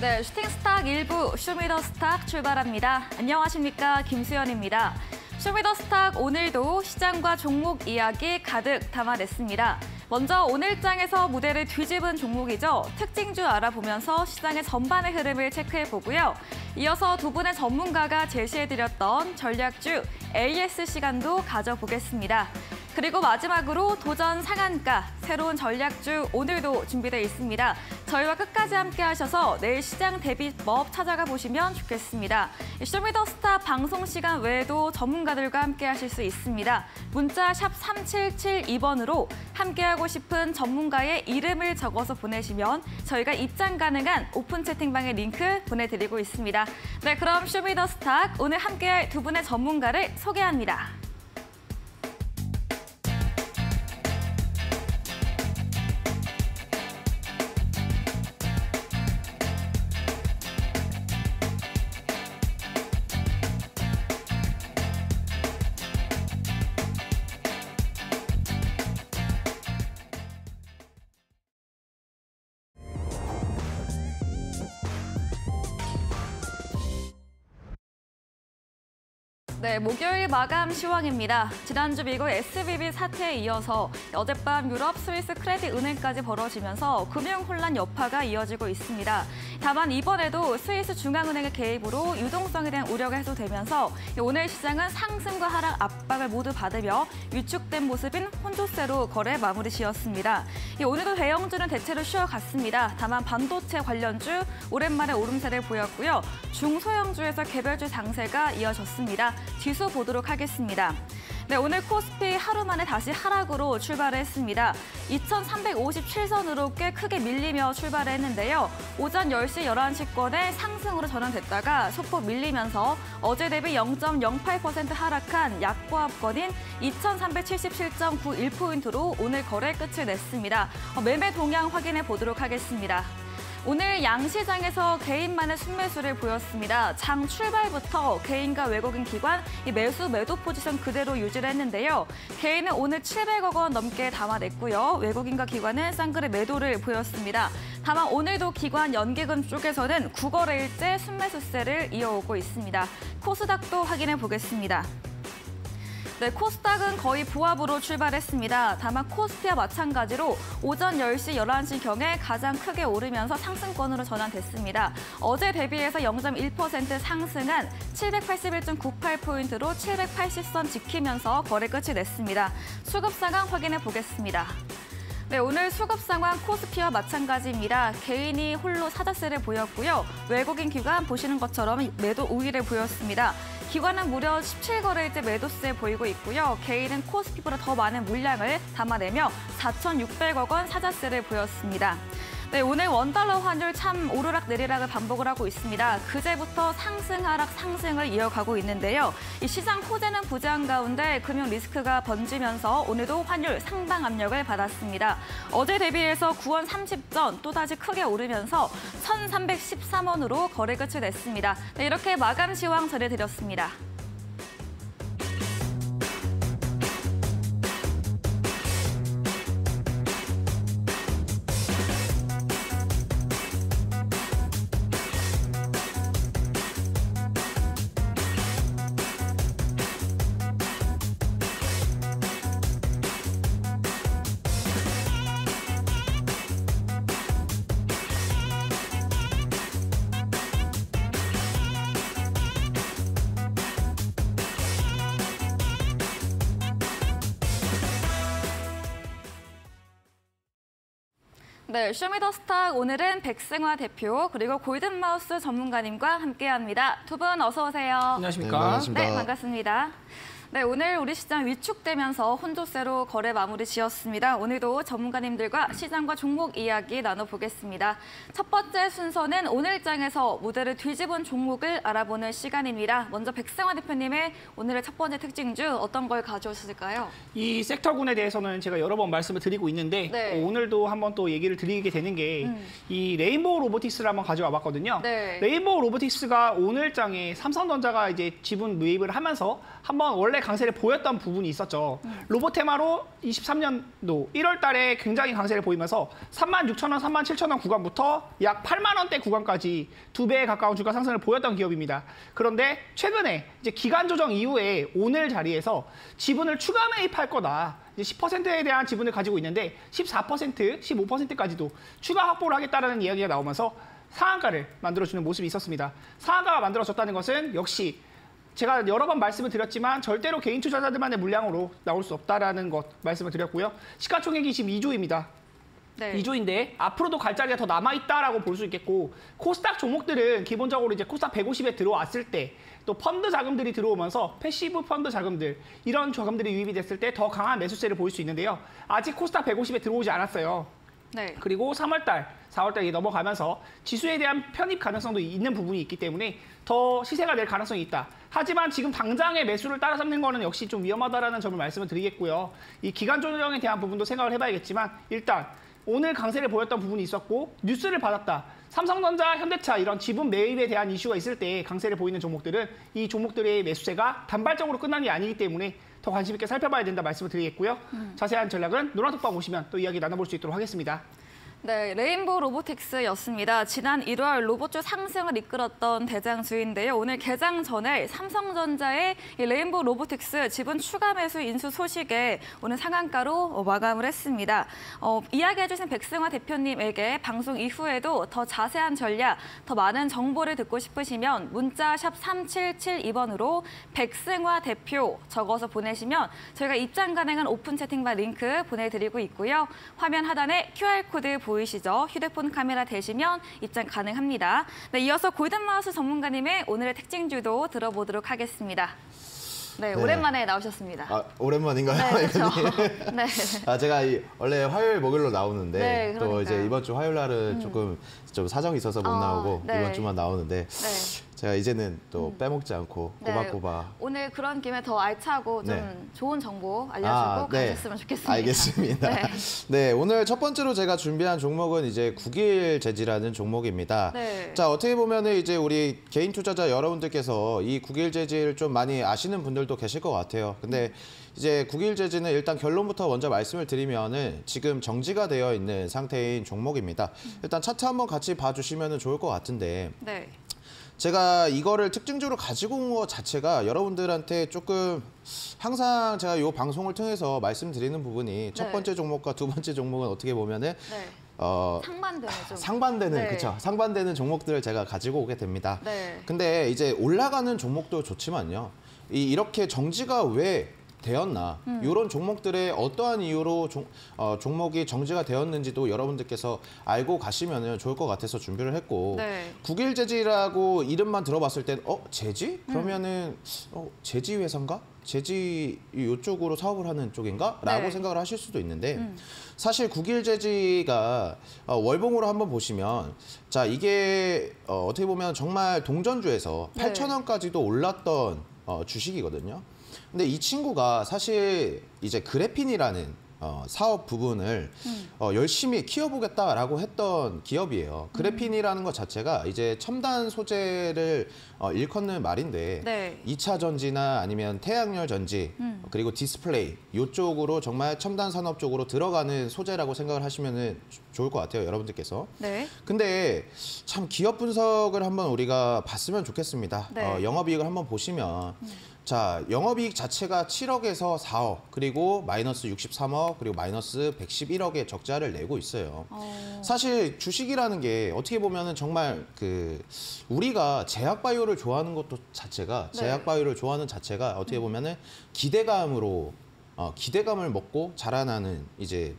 네, 슈팅스탁 1부 쇼미더스탁 출발합니다. 안녕하십니까, 김수현입니다. 쇼미더스탁 오늘도 시장과 종목 이야기 가득 담아냈습니다. 먼저 오늘장에서 무대를 뒤집은 종목이죠. 특징주 알아보면서 시장의 전반의 흐름을 체크해보고요. 이어서 두 분의 전문가가 제시해드렸던 전략주 AS 시간도 가져보겠습니다. 그리고 마지막으로 도전 상한가, 새로운 전략주 오늘도 준비되어 있습니다. 저희와 끝까지 함께 하셔서 내일 시장 대비법 찾아가 보시면 좋겠습니다. 쇼미더스탁 방송 시간 외에도 전문가들과 함께 하실 수 있습니다. 문자 샵 3772번으로 함께하고 싶은 전문가의 이름을 적어서 보내시면 저희가 입장 가능한 오픈 채팅방의 링크 보내드리고 있습니다. 네, 그럼 쇼미더스탁 오늘 함께할 두 분의 전문가를 소개합니다. 네, 목요일 마감 시황입니다. 지난주 미국 SVB 사태에 이어서 어젯밤 유럽 스위스 크레딧 은행까지 벌어지면서 금융 혼란 여파가 이어지고 있습니다. 다만 이번에도 스위스 중앙은행의 개입으로 유동성에 대한 우려가 해소되면서 오늘 시장은 상승과 하락 압박을 모두 받으며 위축된 모습인 혼조세로 거래 마무리 지었습니다. 오늘도 대형주는 대체로 쉬어갔습니다. 다만 반도체 관련주 오랜만에 오름세를 보였고요. 중소형주에서 개별주 상세가 이어졌습니다. 지수 보도록 하겠습니다. 네, 오늘 코스피 하루 만에 다시 하락으로 출발했습니다. 2,357선으로 꽤 크게 밀리며 출발했는데요. 오전 10시, 11시권에 상승으로 전환됐다가 소폭 밀리면서 어제 대비 0.08% 하락한 약보합권인 2,377.91포인트로 오늘 거래 끝을 냈습니다. 어, 매매 동향 확인해 보도록 하겠습니다. 오늘 양시장에서 개인만의 순매수를 보였습니다. 장 출발부터 개인과 외국인 기관 매수 매도 포지션 그대로 유지를 했는데요. 개인은 오늘 700억 원 넘게 담아냈고요. 외국인과 기관은 쌍그레 매도를 보였습니다. 다만 오늘도 기관 연기금 쪽에서는 9거래일째 순매수세를 이어오고 있습니다. 코스닥도 확인해 보겠습니다. 네, 코스닥은 거의 부합으로 출발했습니다. 다만 코스피와 마찬가지로 오전 10시, 11시경에 가장 크게 오르면서 상승권으로 전환됐습니다. 어제 대비해서 0.1% 상승한 781.98포인트로 780선 지키면서 거래 끝이 냈습니다. 수급 상황 확인해 보겠습니다. 네, 오늘 수급 상황 코스피와 마찬가지입니다. 개인이 홀로 사자세를 보였고요. 외국인 기관 보시는 것처럼 매도 우위를 보였습니다. 기관은 무려 17거래일째 매도세 보이고 있고요. 개인은 코스피보다 더 많은 물량을 담아내며 4,600억 원 사자세를 보였습니다. 네, 오늘 원달러 환율 참 오르락 내리락을 반복을 하고 있습니다. 그제부터 상승 하락 상승을 이어가고 있는데요. 이 시장 호재는 부재한 가운데 금융 리스크가 번지면서 오늘도 환율 상당 압력을 받았습니다. 어제 대비해서 9원 30전 또다시 크게 오르면서 1,313원으로 거래 끝을 냈습니다. 네, 이렇게 마감 시황 전해드렸습니다. 네, 쇼미더스탁 오늘은 백승화 대표 그리고 골든마우스 전문가님과 함께합니다. 두 분 어서 오세요. 안녕하십니까. 네, 반갑습니다. 네, 반갑습니다. 네, 오늘 우리 시장 위축되면서 혼조세로 거래 마무리 지었습니다. 오늘도 전문가님들과 시장과 종목 이야기 나눠보겠습니다. 첫 번째 순서는 오늘 장에서 무대를 뒤집은 종목을 알아보는 시간입니다. 먼저 백승화 대표님의 오늘의 첫 번째 특징주 어떤 걸 가져오셨을까요? 이 섹터군에 대해서는 제가 여러 번 말씀을 드리고 있는데 네. 어, 오늘도 한번 또 얘기를 드리게 되는 게 이 음. 레인보우 로보틱스를 한번 가져와 봤거든요. 네. 레인보우 로보틱스가 오늘 장에 삼성전자가 이제 지분 매입을 하면서 한번 원래 올해 강세를 보였던 부분이 있었죠. 로봇 테마로 23년도 1월 달에 굉장히 강세를 보이면서 3만 6천 원, 3만 7천 원 구간부터 약 8만 원대 구간까지 두 배에 가까운 주가 상승을 보였던 기업입니다. 그런데 최근에 이제 기간 조정 이후에 오늘 자리에서 지분을 추가 매입할 거다. 이제 10%에 대한 지분을 가지고 있는데 14%, 15%까지도 추가 확보를 하겠다라는 이야기가 나오면서 상한가를 만들어주는 모습이 있었습니다. 상한가가 만들어졌다는 것은 역시 제가 여러 번 말씀을 드렸지만 절대로 개인 투자자들만의 물량으로 나올 수 없다라는 것 말씀을 드렸고요. 시가총액이 지금 2조입니다. 네. 2조인데 앞으로도 갈 자리가 더 남아 있다라고 볼 수 있겠고 코스닥 종목들은 기본적으로 이제 코스닥 150에 들어왔을 때 또 펀드 자금들이 들어오면서 패시브 펀드 자금들 이런 자금들이 유입이 됐을 때 더 강한 매수세를 보일 수 있는데요. 아직 코스닥 150에 들어오지 않았어요. 네. 그리고 3월달, 4월달이 넘어가면서 지수에 대한 편입 가능성도 있는 부분이 있기 때문에 더 시세가 낼 가능성이 있다. 하지만 지금 당장의 매수를 따라잡는 거는 역시 좀 위험하다라는 점을 말씀을 드리겠고요. 이 기간 조정에 대한 부분도 생각을 해봐야겠지만 일단 오늘 강세를 보였던 부분이 있었고 뉴스를 받았다. 삼성전자, 현대차 이런 지분 매입에 대한 이슈가 있을 때 강세를 보이는 종목들은 이 종목들의 매수세가 단발적으로 끝난 게 아니기 때문에 더 관심 있게 살펴봐야 된다 말씀을 드리겠고요. 자세한 전략은 노란톡방 오시면 또 이야기 나눠볼 수 있도록 하겠습니다. 네, 레인보우 로보틱스였습니다. 지난 1월 로봇주 상승을 이끌었던 대장주인데요. 오늘 개장 전에 삼성전자의 이 레인보우 로보틱스 지분 추가 매수 인수 소식에 오늘 상한가로 마감을 했습니다. 어, 이야기해주신 백승화 대표님에게 방송 이후에도 더 자세한 전략, 더 많은 정보를 듣고 싶으시면 문자 샵 3772번으로 백승화 대표 적어서 보내시면 저희가 입장 가능한 오픈 채팅방 링크 보내드리고 있고요. 화면 하단에 QR코드 보이시죠? 휴대폰 카메라 대시면 입장 가능합니다. 네, 이어서 골든마우스 전문가님의 오늘의 특징주도 들어보도록 하겠습니다. 네, 네. 오랜만에 나오셨습니다. 아, 오랜만인가요? 네, 그렇죠. 네. 아, 제가 이, 원래 화요일, 목요일로 나오는데 네, 또. 이제 이번 주 화요일 날은 조금 좀 사정이 있어서 못 어, 나오고 네. 이번 주만 나오는데 네. 제가 이제는 또 빼먹지 않고 네. 꼬박꼬박 오늘 그런 김에 더 알차고 좀 네. 좋은 정보 알려주고 아, 네. 가셨으면 좋겠습니다. 알겠습니다. 네. 네. 오늘 첫 번째로 제가 준비한 종목은 이제 국일 재지라는 종목입니다. 네. 자, 어떻게 보면 은 이제 우리 개인 투자자 여러분들께서 이 국일 재지를 좀 많이 아시는 분들도 계실 것 같아요. 근데 이제 국일 재지는 일단 결론부터 먼저 말씀을 드리면은 지금 정지가 되어 있는 상태인 종목입니다. 일단 차트 한번 같이 봐주시면 좋을 것 같은데 네. 제가 이거를 특징적으로 가지고 온 것 자체가 여러분들한테 조금 항상 제가 이 방송을 통해서 말씀드리는 부분이 첫 네. 번째 종목과 두 번째 종목은 어떻게 보면은 네. 어 상반되는 좀. 상반되는 네. 그쵸 상반되는 종목들을 제가 가지고 오게 됩니다. 네. 근데 이제 올라가는 종목도 좋지만요. 이 이렇게 정지가 왜 되었나 음. 이런 종목들의 어떠한 이유로 종, 어, 종목이 정지가 되었는지도 여러분들께서 알고 가시면 좋을 것 같아서 준비를 했고 네. 국일재지라고 이름만 들어봤을 땐 어? 재지? 음. 그러면은 어, 재지 회사인가? 재지 이쪽으로 사업을 하는 쪽인가? 라고 네. 생각을 하실 수도 있는데 음. 사실 국일재지가 어, 월봉으로 한번 보시면 자 이게 어, 어떻게 보면 정말 동전주에서 네. 8천 원까지도 올랐던 어, 주식이거든요. 근데 이 친구가 사실 이제 그래핀이라는 어, 사업 부분을 음. 어, 열심히 키워보겠다라고 했던 기업이에요. 그래핀이라는 것 자체가 이제 첨단 소재를 어, 일컫는 말인데 네. 이 2차 전지나 아니면 태양열 전지 음. 그리고 디스플레이 이쪽으로 정말 첨단 산업 쪽으로 들어가는 소재라고 생각을 하시면 좋을 것 같아요, 여러분들께서. 네. 근데 참 기업 분석을 한번 우리가 봤으면 좋겠습니다. 네. 어, 영업이익을 한번 보시면 자 영업이익 자체가 7억에서 4억 그리고 마이너스 63억 그리고 마이너스 111억의 적자를 내고 있어요. 어, 사실 주식이라는 게 어떻게 보면은 정말 그 우리가 제약 바이오를 좋아하는 것도 자체가 네. 제약 바이오를 좋아하는 자체가 어떻게 보면은 기대감으로 어, 기대감을 먹고 자라나는 이제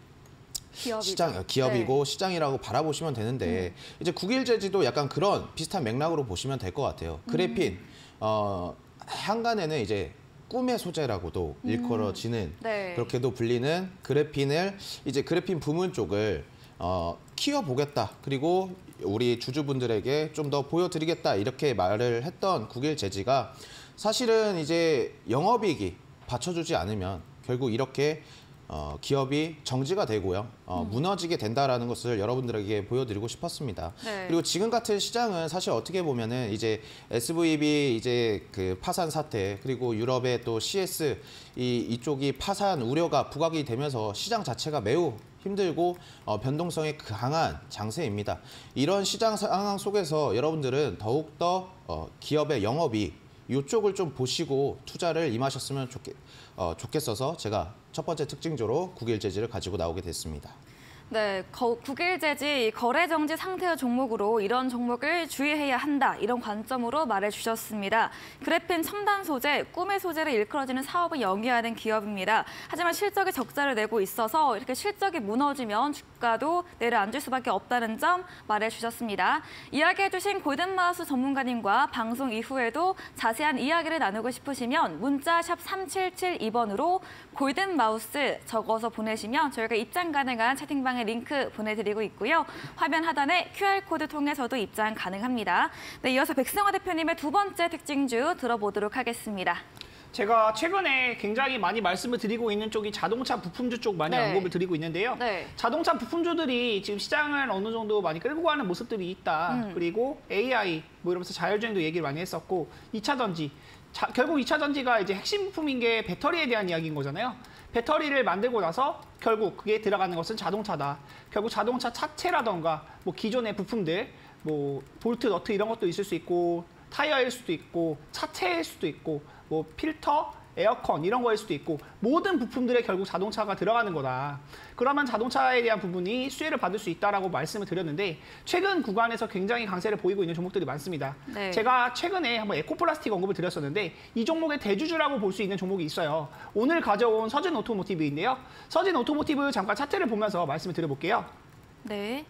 기업이죠. 시장 어, 기업이고 시장이라고 바라보시면 되는데 이제 국일재지도 약간 그런 비슷한 맥락으로 보시면 될 것 같아요. 그래핀 어 한간에는 이제 꿈의 소재라고도 일컬어지는 네. 그렇게도 불리는 그래핀을 이제 그래핀 부문 쪽을 어, 키워 보겠다. 그리고 우리 주주분들에게 좀 더 보여드리겠다 이렇게 말을 했던 국일 재지가 사실은 이제 영업이익이 받쳐주지 않으면 결국 이렇게 어, 기업이 정지가 되고요. 어, 무너지게 된다라는 것을 여러분들에게 보여드리고 싶었습니다. 네. 그리고 지금 같은 시장은 사실 어떻게 보면은 이제 SVB 이제 그 파산 사태 그리고 유럽의 또 CS 이 이쪽이 파산 우려가 부각이 되면서 시장 자체가 매우 힘들고 어, 변동성이 강한 장세입니다. 이런 시장 상황 속에서 여러분들은 더욱더 어, 기업의 영업이 이쪽을 좀 보시고 투자를 임하셨으면 좋겠, 어, 좋겠어서 제가 첫 번째 특징조로 국일재지를 가지고 나오게 됐습니다. 네, 거, 국일재지 거래 정지 상태의 종목으로 이런 종목을 주의해야 한다 이런 관점으로 말해주셨습니다. 그래핀 첨단 소재, 꿈의 소재를 일컬어지는 사업을 영위하는 기업입니다. 하지만 실적에 적자를 내고 있어서 이렇게 실적이 무너지면 주가도 내려앉을 수밖에 없다는 점 말해주셨습니다. 이야기해주신 골든마우스 전문가님과 방송 이후에도 자세한 이야기를 나누고 싶으시면 문자 샵 3772번으로 골든마우스 적어서 보내시면 저희가 입장 가능한 채팅방에 링크 보내드리고 있고요. 화면 하단에 QR코드 통해서도 입장 가능합니다. 네, 이어서 백승화 대표님의 두 번째 특징주 들어보도록 하겠습니다. 제가 최근에 굉장히 많이 말씀을 드리고 있는 쪽이 자동차 부품주 쪽 많이 네. 언급을 드리고 있는데요. 네. 자동차 부품주들이 지금 시장을 어느 정도 많이 끌고 가는 모습들이 있다. 음. 그리고 AI 뭐 이러면서 자율주행도 얘기를 많이 했었고 2차 전지 자, 결국 2차 전지가 이제 핵심 부품인 게 배터리에 대한 이야기인 거잖아요. 배터리를 만들고 나서 결국 그게 들어가는 것은 자동차다. 결국 자동차 차체라던가 뭐 기존의 부품들 뭐 볼트, 너트 이런 것도 있을 수 있고 타이어일 수도 있고 차체일 수도 있고 뭐 필터, 에어컨 이런 거일 수도 있고 모든 부품들에 결국 자동차가 들어가는 거다. 그러면 자동차에 대한 부분이 수혜를 받을 수 있다라고 말씀을 드렸는데 최근 구간에서 굉장히 강세를 보이고 있는 종목들이 많습니다. 네. 제가 최근에 한번 에코플라스틱 언급을 드렸었는데 이 종목의 대주주라고 볼 수 있는 종목이 있어요. 오늘 가져온 서진 오토모티브인데요. 서진 오토모티브 잠깐 차트를 보면서 말씀을 드려볼게요. 네.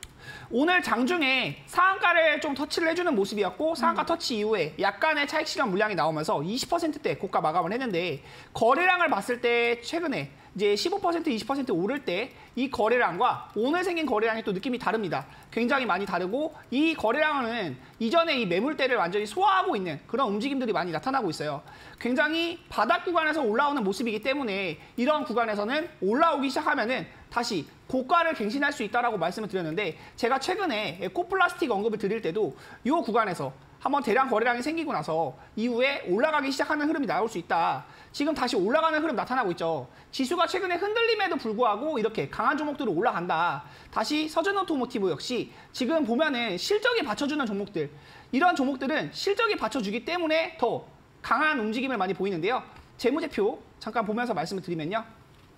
오늘 장중에 상한가를 좀 터치를 해주는 모습이었고 상한가 터치 이후에 약간의 차익 실현 물량이 나오면서 20%대 고가 마감을 했는데 거래량을 봤을 때 최근에 이제 15% 20% 오를 때 이 거래량과 오늘 생긴 거래량이 또 느낌이 다릅니다. 굉장히 많이 다르고 이 거래량은 이전에 이 매물대를 완전히 소화하고 있는 그런 움직임들이 많이 나타나고 있어요. 굉장히 바닥 구간에서 올라오는 모습이기 때문에 이런 구간에서는 올라오기 시작하면은 다시 고가를 갱신할 수 있다라고 말씀을 드렸는데 제가 최근에 에코플라스틱 언급을 드릴 때도 이 구간에서 한번 대량 거래량이 생기고 나서 이후에 올라가기 시작하는 흐름이 나올 수 있다. 지금 다시 올라가는 흐름 나타나고 있죠. 지수가 최근에 흔들림에도 불구하고 이렇게 강한 종목들로 올라간다. 다시 서진 오토모티브 역시 지금 보면은 실적이 받쳐주는 종목들 이런 종목들은 실적이 받쳐주기 때문에 더 강한 움직임을 많이 보이는데요. 재무제표 잠깐 보면서 말씀을 드리면요.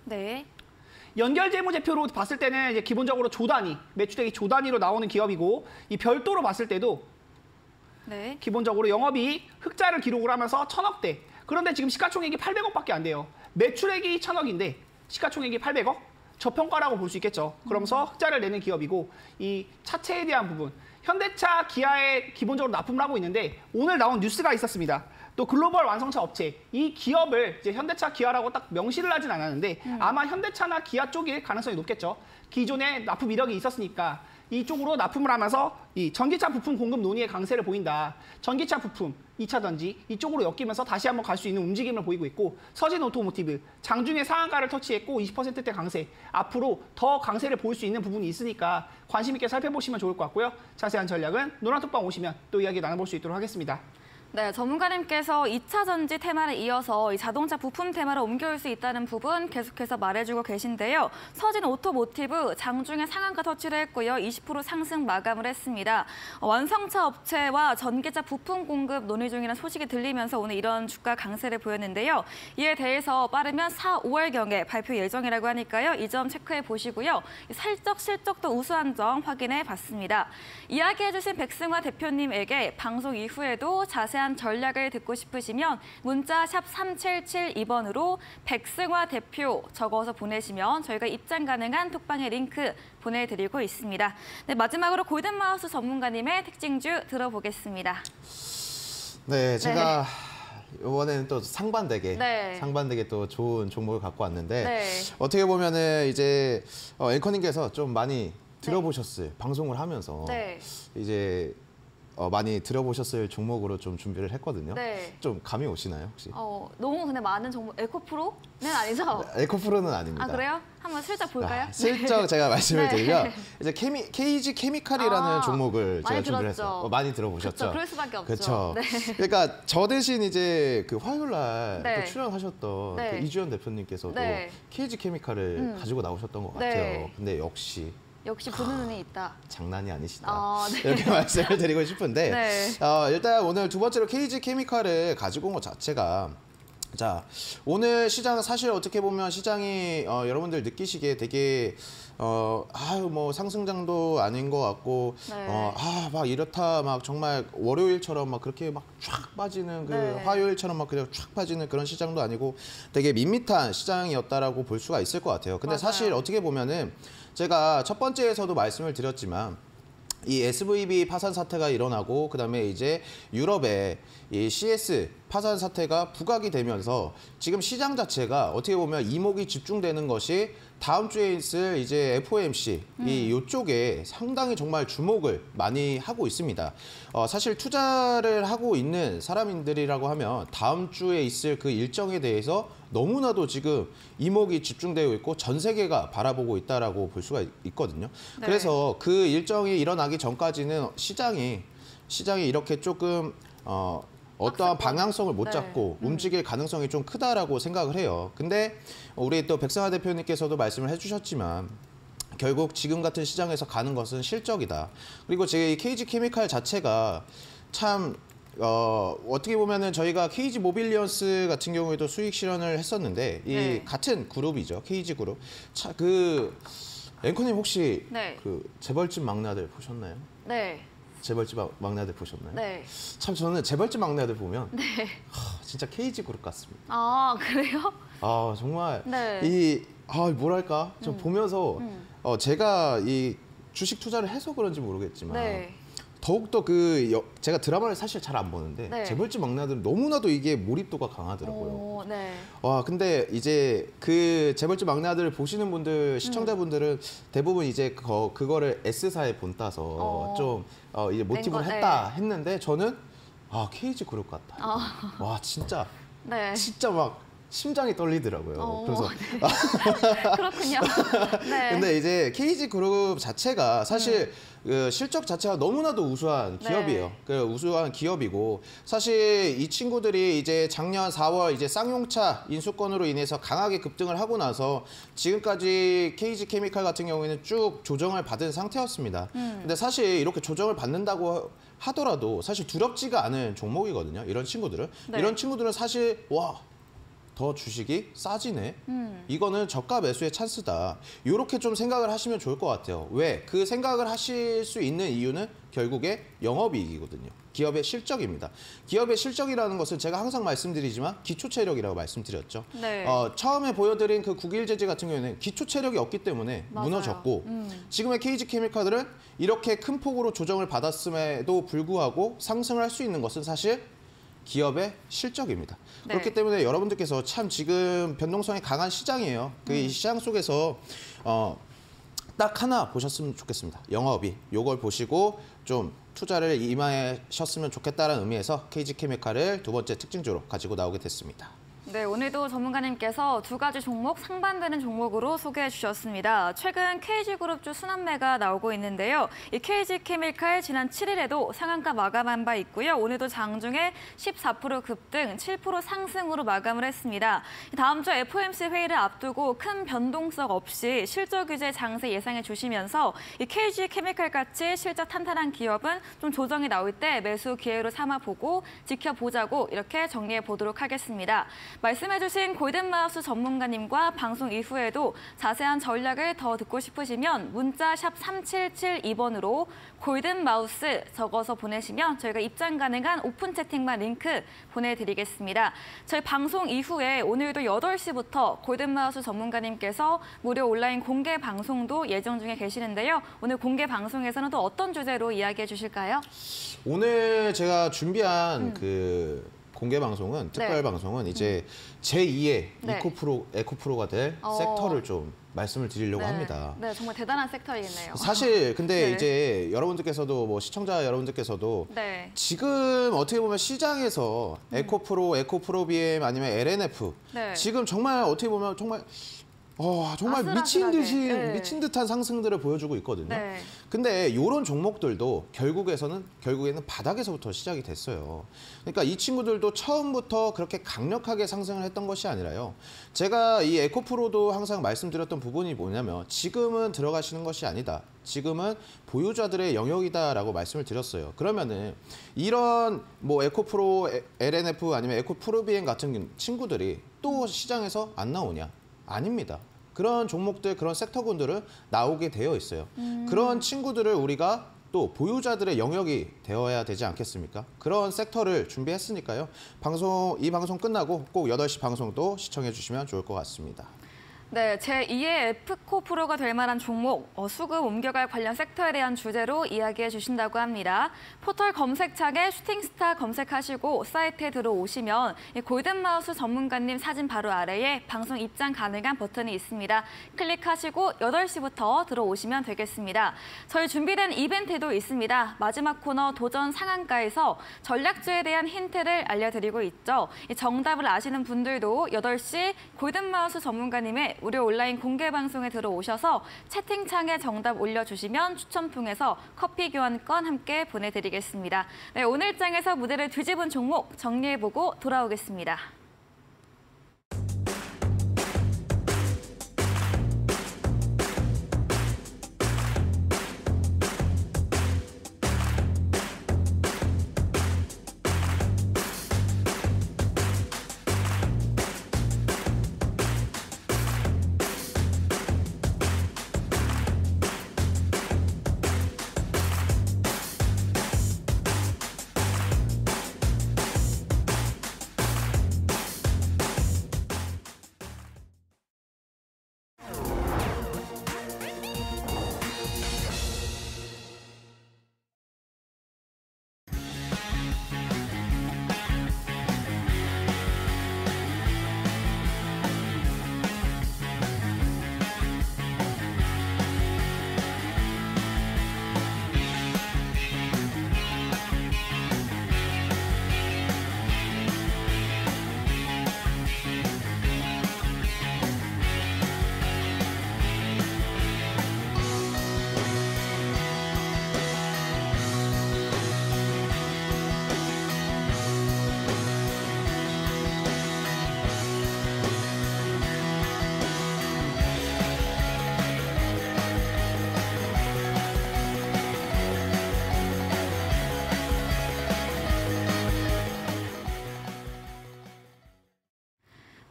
네. 연결 재무제표로 봤을 때는 이제 기본적으로 조단위, 매출액이 조단위로 나오는 기업이고 이 별도로 봤을 때도 네. 기본적으로 영업이 흑자를 기록을 하면서 천억대. 그런데 지금 시가총액이 800억밖에 안 돼요. 매출액이 천억인데 시가총액이 800억? 저평가라고 볼 수 있겠죠. 그러면서 흑자를 내는 기업이고 이 차체에 대한 부분. 현대차, 기아에 기본적으로 납품을 하고 있는데 오늘 나온 뉴스가 있었습니다. 또 글로벌 완성차 업체 이 기업을 이제 현대차, 기아라고 딱 명시를 하진 않았는데 아마 현대차나 기아 쪽일 가능성이 높겠죠. 기존에 납품 이력이 있었으니까 이쪽으로 납품을 하면서 이 전기차 부품 공급 논의의 강세를 보인다. 전기차 부품, 2차 전지 이쪽으로 엮이면서 다시 한번 갈 수 있는 움직임을 보이고 있고 서진 오토모티브 장중에 상한가를 터치했고 20%대 강세 앞으로 더 강세를 보일 수 있는 부분이 있으니까 관심 있게 살펴보시면 좋을 것 같고요. 자세한 전략은 노란톡방 오시면 또 이야기 나눠볼 수 있도록 하겠습니다. 네, 전문가님께서 2차 전지 테마를 이어서 이 자동차 부품 테마로 옮겨올 수 있다는 부분 계속해서 말해주고 계신데요. 서진 오토모티브 장중에 상한가 터치를 했고요. 20% 상승 마감을 했습니다. 어, 완성차 업체와 전기차 부품 공급 논의 중이라는 소식이 들리면서 오늘 이런 주가 강세를 보였는데요. 이에 대해서 빠르면 4, 5월경에 발표 예정이라고 하니까요. 이 점 체크해 보시고요. 살적 실적도 우수한 점 확인해 봤습니다. 이야기해 주신 백승화 대표님에게 방송 이후에도 자세한 전략을 듣고 싶으시면 문자 샵 3772번으로 백승화 대표 적어서 보내시면 저희가 입장 가능한 톡방의 링크 보내드리고 있습니다. 네, 마지막으로 골든마우스 전문가님의 특징주 들어보겠습니다. 네, 제가 이번에는 또 상반되게 네. 상반되게 또 좋은 종목을 갖고 왔는데 네. 어떻게 보면은 이제 어, 앵커님께서 좀 많이 들어보셨을 방송을 하면서 네. 이제 어, 많이 들어보셨을 종목으로 좀 준비를 했거든요. 네. 좀 감이 오시나요 혹시? 어, 너무 근데 많은 정보 에코프로는 아니죠? 에코프로는 아닙니다. 아 그래요? 한번 슬쩍 볼까요? 아, 슬쩍 제가 말씀을 네. 드리면 이제 케미, KG 케미칼이라는 아, 종목을 제가 준비를. 했어요. 어, 많이 들어보셨죠? 그쵸, 그럴 수밖에 없죠. 그쵸. 네. 그러니까 저 대신 이제 그 화요일 날 네. 또 출연하셨던 네. 그 이주연 대표님께서도 네. KG 케미칼을 음. 가지고 나오셨던 것 네. 같아요. 근데 역시 역시 보는 눈이 있다. 장난이 아니시다. 아, 네. 이렇게 말씀을 드리고 싶은데 네. 어, 일단 오늘 두 번째로 KG 케미칼을 가지고 온 것 자체가 자 오늘 시장 사실 어떻게 보면 시장이 어, 여러분들 느끼시기에 되게 어 아유 뭐 상승장도 아닌 것 같고 네. 어아막 이렇다 막 정말 월요일처럼 막 그렇게 막 쫙 빠지는 그 네. 화요일처럼 막 그냥 쫙 빠지는 그런 시장도 아니고 되게 밋밋한 시장이었다라고 볼 수가 있을 것 같아요. 근데 맞아요. 사실 어떻게 보면은 제가 첫 번째에서도 말씀을 드렸지만 이 SVB 파산 사태가 일어나고 그다음에 이제 유럽의 이 CS 파산 사태가 부각이 되면서 지금 시장 자체가 어떻게 보면 이목이 집중되는 것이 다음 주에 있을 이제 FOMC 이 요쪽에 상당히 정말 주목을 많이 하고 있습니다. 어, 사실 투자를 하고 있는 사람들이라고 하면 다음 주에 있을 그 일정에 대해서 너무나도 지금 이목이 집중되어 있고 전 세계가 바라보고 있다라고 볼 수가 있- 있거든요. 네. 그래서 그 일정이 일어나기 전까지는 시장이 시장이 이렇게 조금 어 어떠한. 방향성을 못 네. 잡고 움직일 가능성이 좀 크다라고 생각을 해요. 근데 우리 또 백승화 대표님께서도 말씀을 해주셨지만 결국 지금 같은 시장에서 가는 것은 실적이다. 그리고 이 KG 케미칼 자체가 참 어, 어떻게 보면은 저희가 KG 모빌리언스 같은 경우에도 수익 실현을 했었는데 이 네. 같은 그룹이죠. KG 그룹. 차, 그 앵커님 혹시 네. 그 재벌집 막내 아들 보셨나요? 네, 재벌집 막- 막내 아들 보셨나요? 네. 참 저는 재벌집 막내 아들 보면 하, 진짜 KG 그룹 같습니다. 아 그래요? 아 정말 네. 이 아, 뭐랄까 좀 보면서 음. 어, 제가 이 주식 투자를 해서 그런지 모르겠지만 네. 더욱더 그 여- 제가 드라마를 사실 잘 안 보는데 네. 재벌집 막내들은 너무나도 이게 몰입도가 강하더라고요. 오, 네. 와 근데 이제 그 재벌집 막내 아들을 보시는 분들 시청자분들은 대부분 이제 그 그거를 S사에 본따서 어. 좀 어, 이제 모티브를 거- 네. 했다 했는데 저는 아 KG 그룹 같다. 아. 와 진짜 네. 진짜 막 심장이 떨리더라고요. 어, 그래서 그렇군요. 네. 근데 이제 KG 그룹 자체가 사실 음. 그 실적 자체가 너무나도 우수한 네. 기업이에요. 그 우수한 기업이고 사실 이 친구들이 이제 작년 4월 이제 쌍용차 인수권으로 인해서 강하게 급등을 하고 나서 지금까지 KG 케미칼 같은 경우에는 쭉 조정을 받은 상태였습니다. 음. 근데 사실 이렇게 조정을 받는다고 하더라도 사실 두렵지가 않은 종목이거든요. 이런 친구들은 네. 이런 친구들은 사실 와 더 주식이 싸지네. 음. 이거는 저가 매수의 찬스다. 이렇게 좀 생각을 하시면 좋을 것 같아요. 왜? 그 생각을 하실 수 있는 이유는 결국에 영업이익이거든요. 기업의 실적입니다. 기업의 실적이라는 것은 제가 항상 말씀드리지만 기초 체력이라고 말씀드렸죠. 네. 어, 처음에 보여드린 그 국일 제재 같은 경우에는 기초 체력이 없기 때문에 맞아요. 무너졌고 음. 지금의 KG 케미칼들은 이렇게 큰 폭으로 조정을 받았음에도 불구하고 상승을 할 수 있는 것은 사실 기업의 실적입니다. 네. 그렇기 때문에 여러분들께서 참 지금 변동성이 강한 시장이에요. 그 음. 이 시장 속에서 어, 딱 하나 보셨으면 좋겠습니다. 영업이 요걸 보시고 좀 투자를 임하셨으면 좋겠다는 의미에서 KG 케미칼을 두 번째 특징주로 가지고 나오게 됐습니다. 네, 오늘도 전문가님께서 두 가지 종목 상반되는 종목으로 소개해 주셨습니다. 최근 KG그룹주 순환매가 나오고 있는데요. 이 KG케미칼 지난 7일에도 상한가 마감한 바 있고요. 오늘도 장중에 14% 급등, 7% 상승으로 마감을 했습니다. 다음 주 FOMC 회의를 앞두고 큰 변동성 없이 실적 유지 장세 예상해 주시면서 이 KG케미칼 같이 실적 탄탄한 기업은 좀 조정이 나올 때 매수 기회로 삼아 보고 지켜보자고 이렇게 정리해 보도록 하겠습니다. 말씀해주신 골든마우스 전문가님과 방송 이후에도 자세한 전략을 더 듣고 싶으시면 문자 샵 3772번으로 골든마우스 적어서 보내시면 저희가 입장 가능한 오픈 채팅방 링크 보내드리겠습니다. 저희 방송 이후에 오늘도 8시부터 골든마우스 전문가님께서 무료 온라인 공개 방송도 예정 중에 계시는데요. 오늘 공개 방송에서는 또 어떤 주제로 이야기해 주실까요? 오늘 제가 음. 준비한 그 공개 방송은 특별 네. 방송은 이제 제2의 네. 이코 프로 에코 프로가 될 어. 섹터를 좀 말씀을 드리려고 네. 합니다. 네, 정말 대단한 섹터이겠네요. 사실 근데 네. 이제 여러분들께서도 뭐 시청자 여러분들께서도 네. 지금 어떻게 보면 시장에서 에코프로, 에코프로 BM 아니면 LNF 네. 지금 정말 어떻게 보면 정말 어, 정말 미친. 듯이 네. 미친 듯한 상승들을 보여주고 있거든요. 네. 근데 이런 종목들도 결국에서는 결국에는 바닥에서부터 시작이 됐어요. 그러니까 이 친구들도 처음부터 그렇게 강력하게 상승을 했던 것이 아니라요. 제가 이 에코프로도 항상 말씀드렸던 부분이 뭐냐면 지금은 들어가시는 것이 아니다. 지금은 보유자들의 영역이다라고 말씀을 드렸어요. 그러면은 이런 뭐 에코프로, 에- LNF 아니면 에코프로비엔 같은 친구들이 또 시장에서 안 나오냐? 아닙니다. 그런 종목들, 그런 섹터군들은 나오게 되어 있어요. 그런 친구들을 우리가 또 보유자들의 영역이 되어야 되지 않겠습니까? 그런 섹터를 준비했으니까요. 방송, 이 방송 끝나고 꼭 8시 방송도 시청해 주시면 좋을 것 같습니다. 네, 제2의 F코 프로가 될 만한 종목, 어, 수급 옮겨갈 관련 섹터에 대한 주제로 이야기해 주신다고 합니다. 포털 검색창에 슈팅스타 검색하시고 사이트에 들어오시면 이 골든마우스 전문가님 사진 바로 아래에 방송 입장 가능한 버튼이 있습니다. 클릭하시고 8시부터 들어오시면 되겠습니다. 저희 준비된 이벤트도 있습니다. 마지막 코너 도전 상한가에서 전략주에 대한 힌트를 알려드리고 있죠. 이 정답을 아시는 분들도 8시 골든마우스 전문가님의 무료 온라인 공개 방송에 들어오셔서 채팅창에 정답 올려주시면 추첨 통해서 커피 교환권 함께 보내드리겠습니다. 네, 오늘 장에서 무대를 뒤집은 종목 정리해보고 돌아오겠습니다.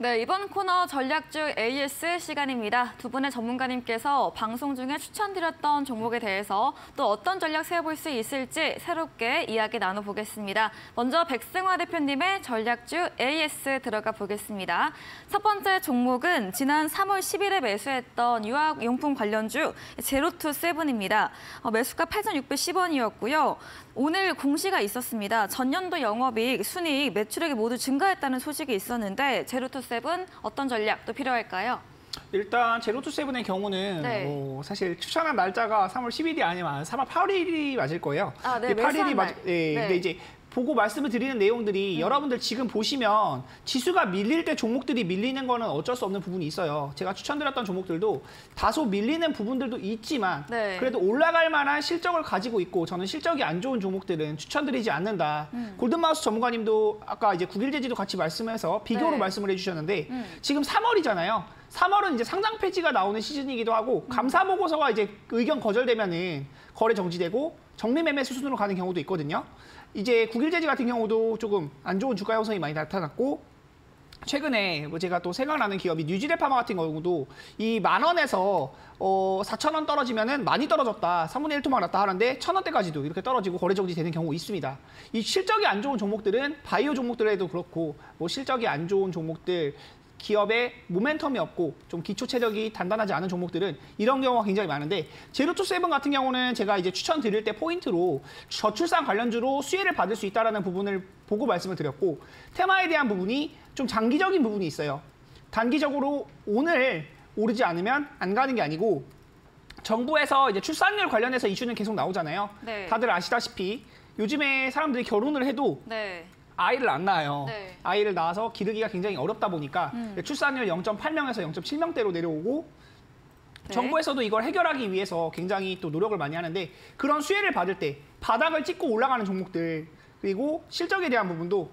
네, 이번 코너 전략주 AS 시간입니다. 두 분의 전문가님께서 방송 중에 추천드렸던 종목에 대해서 또 어떤 전략 세워볼 수 있을지 새롭게 이야기 나눠보겠습니다. 먼저 백승화 대표님의 전략주 AS 들어가 보겠습니다. 첫 번째 종목은 지난 3월 10일에 매수했던 유아용품 관련주 제로투 세븐입니다. 어, 매수가 8,610원이었고요. 오늘 공시가 있었습니다. 전년도 영업이익, 순이익, 매출액이 모두 증가했다는 소식이 있었는데 제로투 세븐 어떤 전략 또 필요할까요? 일단 제로투 세븐의 경우는 네. 어, 사실 추천한 날짜가 3월 10일이 아니면 3월 8일이 맞을 거예요. 아, 네, 근데 매수한 8일이 맞, 날. 예, 네. 음. 근데 이제 보고 말씀을 드리는 내용들이 여러분들 지금 보시면 지수가 밀릴 때 종목들이 밀리는 거는 어쩔 수 없는 부분이 있어요. 제가 추천드렸던 종목들도 다소 밀리는 부분들도 있지만 네. 그래도 올라갈 만한 실적을 가지고 있고 저는 실적이 안 좋은 종목들은 추천드리지 않는다. 음. 골든마우스 전문가님도 아까 이제 국일제지도 같이 말씀해서 비교로 네. 말씀을 해주셨는데 음. 지금 3월이잖아요. 3월은 이제 상장 폐지가 나오는 시즌이기도 하고 감사 보고서가 이제 의견 거절되면은 거래 정지되고 정리 매매 수순으로 가는 경우도 있거든요. 이제 국일제지 같은 경우도 조금 안 좋은 주가 형성이 많이 나타났고 최근에 뭐 제가 또 생각나는 기업이 뉴지레 파마 같은 경우도 이 만 원에서 어 4천 원 떨어지면은 많이 떨어졌다. 3분의 1 토막 났다 하는데 천 원대까지도 이렇게 떨어지고 거래 정지 되는 경우 있습니다. 이 실적이 안 좋은 종목들은 바이오 종목들에도 그렇고 뭐 실적이 안 좋은 종목들 기업의 모멘텀이 없고 좀 기초 체력이 단단하지 않은 종목들은 이런 경우가 굉장히 많은데 제로투 세븐 같은 경우는 제가 이제 추천드릴 때 포인트로 저출산 관련주로 수혜를 받을 수 있다라는 부분을 보고 말씀을 드렸고 테마에 대한 부분이 좀 장기적인 부분이 있어요. 단기적으로 오늘 오르지 않으면 안 가는 게 아니고 정부에서 이제 출산율 관련해서 이슈는 계속 나오잖아요. 네. 다들 아시다시피 요즘에 사람들이 결혼을 해도 네. 아이를 안 낳아요. 네. 아이를 낳아서 기르기가 굉장히 어렵다 보니까 음. 출산율 0.8명에서 0.7명대로 내려오고 네. 정부에서도 이걸 해결하기 위해서 굉장히 또 노력을 많이 하는데 그런 수혜를 받을 때 바닥을 찍고 올라가는 종목들 그리고 실적에 대한 부분도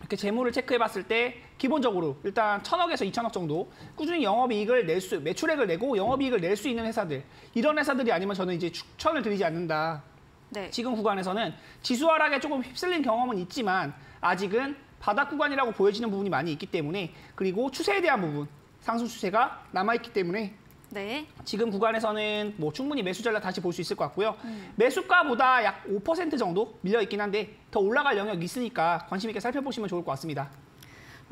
이렇게 재무를 체크해 봤을 때 기본적으로 일단 천억에서 이천억 정도 꾸준히 영업이익을 낼 수, 매출액을 내고 영업이익을 낼 수 있는 회사들 이런 회사들이 아니면 저는 이제 추천을 드리지 않는다. 네. 지금 구간에서는 지수 하락에 조금 휩쓸린 경험은 있지만 아직은 바닥 구간이라고 보여지는 부분이 많이 있기 때문에 그리고 추세에 대한 부분 상승 추세가 남아 있기 때문에 네. 지금 구간에서는 뭐 충분히 매수 전략 다시 볼 수 있을 것 같고요. 음. 매수가보다 약 5% 정도 밀려 있긴 한데 더 올라갈 영역 있으니까 관심 있게 살펴보시면 좋을 것 같습니다.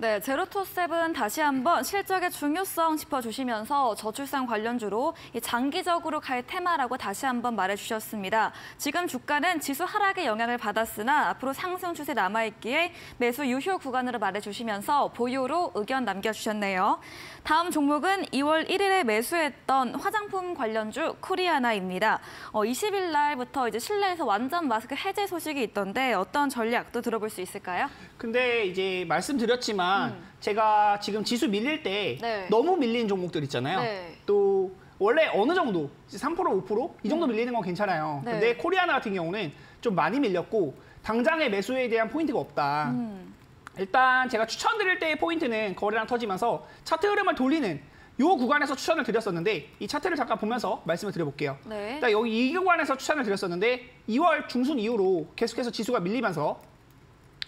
네, 제로투세븐 다시 한번 실적의 중요성 짚어주시면서 저출산 관련주로 이 장기적으로 갈 테마라고 다시 한번 말해주셨습니다. 지금 주가는 지수 하락의 영향을 받았으나 앞으로 상승 추세 남아있기에 매수 유효 구간으로 말해주시면서 보유로 의견 남겨주셨네요. 다음 종목은 2월 1일에 매수했던 화장품 관련주 코리아나입니다. 어, 20일 날부터 이제 실내에서 완전 마스크 해제 소식이 있던데 어떤 전략도 들어볼 수 있을까요? 근데 이제 말씀드렸지만 제가 지금 지수 밀릴 때 음. 네. 너무 밀린 종목들 있잖아요. 네. 또 원래 어느 정도 3% 5%이 정도 밀리는 건 괜찮아요. 음. 네. 근데 코리아나 같은 경우는 좀 많이 밀렸고 당장의 매수에 대한 포인트가 없다. 음. 일단 제가 추천드릴 때의 포인트는 거래량 터지면서 차트 흐름을 돌리는 요 구간에서 추천을 드렸었는데 이 차트를 잠깐 보면서 말씀을 드려볼게요. 네. 일단 여기 이 구간에서 추천을 드렸었는데 2월 중순 이후로 계속해서 지수가 밀리면서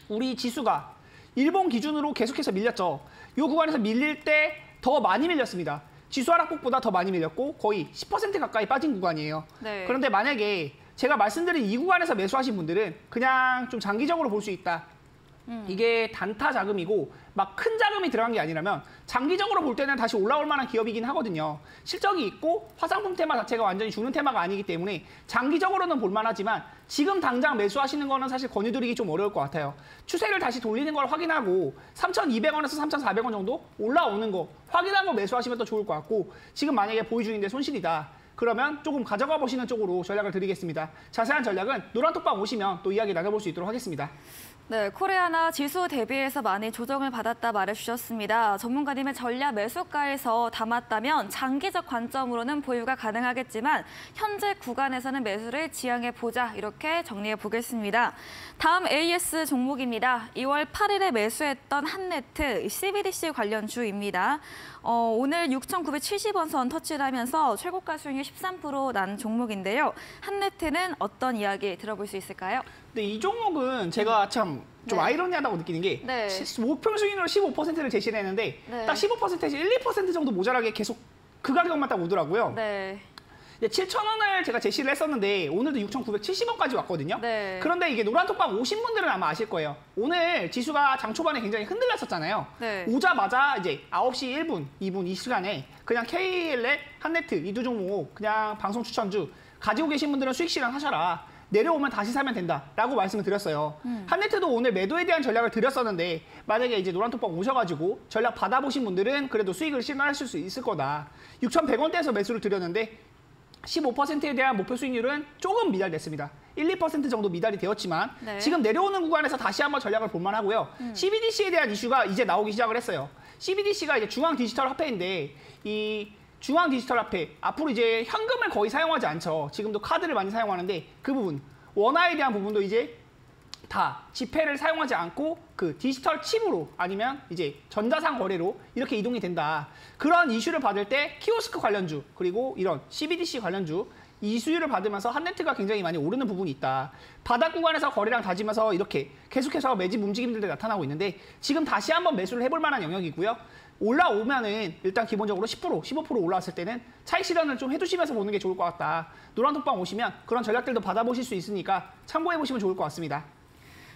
우리 지수가 일본 기준으로 계속해서 밀렸죠. 이 구간에서 밀릴 때 더 많이 밀렸습니다. 지수 하락폭보다 더 많이 밀렸고 거의 10% 가까이 빠진 구간이에요. 네. 그런데 만약에 제가 말씀드린 이 구간에서 매수하신 분들은 그냥 좀 장기적으로 볼 수 있다. 음. 이게 단타 자금이고 막 큰 자금이 들어간 게 아니라면 장기적으로 볼 때는 다시 올라올 만한 기업이긴 하거든요. 실적이 있고 화장품 테마 자체가 완전히 주는 테마가 아니기 때문에 장기적으로는 볼만하지만 지금 당장 매수하시는 거는 사실 권유드리기 좀 어려울 것 같아요. 추세를 다시 돌리는 걸 확인하고 3,200원에서 3,400원 정도 올라오는 거 확인하고 매수하시면 더 좋을 것 같고 지금 만약에 보유 중인데 손실이다. 그러면 조금 가져가 보시는 쪽으로 전략을 드리겠습니다. 자세한 전략은 노란톡방 오시면 또 이야기 나눠볼 수 있도록 하겠습니다. 네, 코리아나 지수 대비해서 많이 조정을 받았다 말해주셨습니다. 전문가님의 전략 매수가에서 담았다면 장기적 관점으로는 보유가 가능하겠지만 현재 구간에서는 매수를 지향해 보자 이렇게 정리해 보겠습니다. 다음 AS 종목입니다. 2월 8일에 매수했던 한네트 CBDC 관련 주입니다. 어, 오늘 6,970원 선 터치를 하면서 최고가 수익률 13%난 종목인데요. 한네트는 어떤 이야기 들어볼 수 있을까요? 근데 이 종목은 제가 참좀 네. 아이러니하다고 느끼는 게 네. 시- 목표 수익률 15%를 제시를 했는데 네. 딱 15%에서 1, 2% 정도 모자라게 계속 그 가격만 딱 오더라고요. 네. 7,000원을 제가 제시를 했었는데 오늘도 6,970원까지 왔거든요. 네. 그런데 이게 노란톡방 오신 분들은 아마 아실 거예요. 오늘 지수가 장 초반에 굉장히 흔들렸었잖아요. 네. 오자마자 이제 9시 1분, 2분 이 시간에 그냥 KL의 한네트 이두 종목 그냥 방송 추천주 가지고 계신 분들은 수익 실현 하셔라. 내려오면 다시 사면 된다라고 말씀을 드렸어요. 한네트도 오늘 매도에 대한 전략을 드렸었는데 만약에 이제 노란톡방 오셔가지고 전략 받아보신 분들은 그래도 수익을 실현하실 수 있을 거다. 6,100원대에서 매수를 드렸는데 15%에 대한 목표 수익률은 조금 미달됐습니다. 1, 2% 정도 미달이 되었지만 네. 지금 내려오는 구간에서 다시 한번 전략을 볼만하고요. CBDC에 대한 이슈가 이제 나오기 시작을 했어요. CBDC가 이제 중앙 디지털 화폐인데 이 중앙 디지털 화폐 앞으로 이제 현금을 거의 사용하지 않죠. 지금도 카드를 많이 사용하는데 그 부분 원화에 대한 부분도 이제 다 지폐를 사용하지 않고 그 디지털 칩으로 아니면 이제 전자상 거래로 이렇게 이동이 된다. 그런 이슈를 받을 때 키오스크 관련주 그리고 이런 CBDC 관련주 이수율을 받으면서 한네트가 굉장히 많이 오르는 부분이 있다. 바닥 구간에서 거래량 다지면서 이렇게 계속해서 매집 움직임들이 나타나고 있는데 지금 다시 한번 매수를 해볼 만한 영역이고요. 올라오면은 일단 기본적으로 10% 15% 올라왔을 때는 차익 실현을 좀 해두시면서 보는 게 좋을 것 같다. 노란톡방 오시면 그런 전략들도 받아보실 수 있으니까 참고해 보시면 좋을 것 같습니다.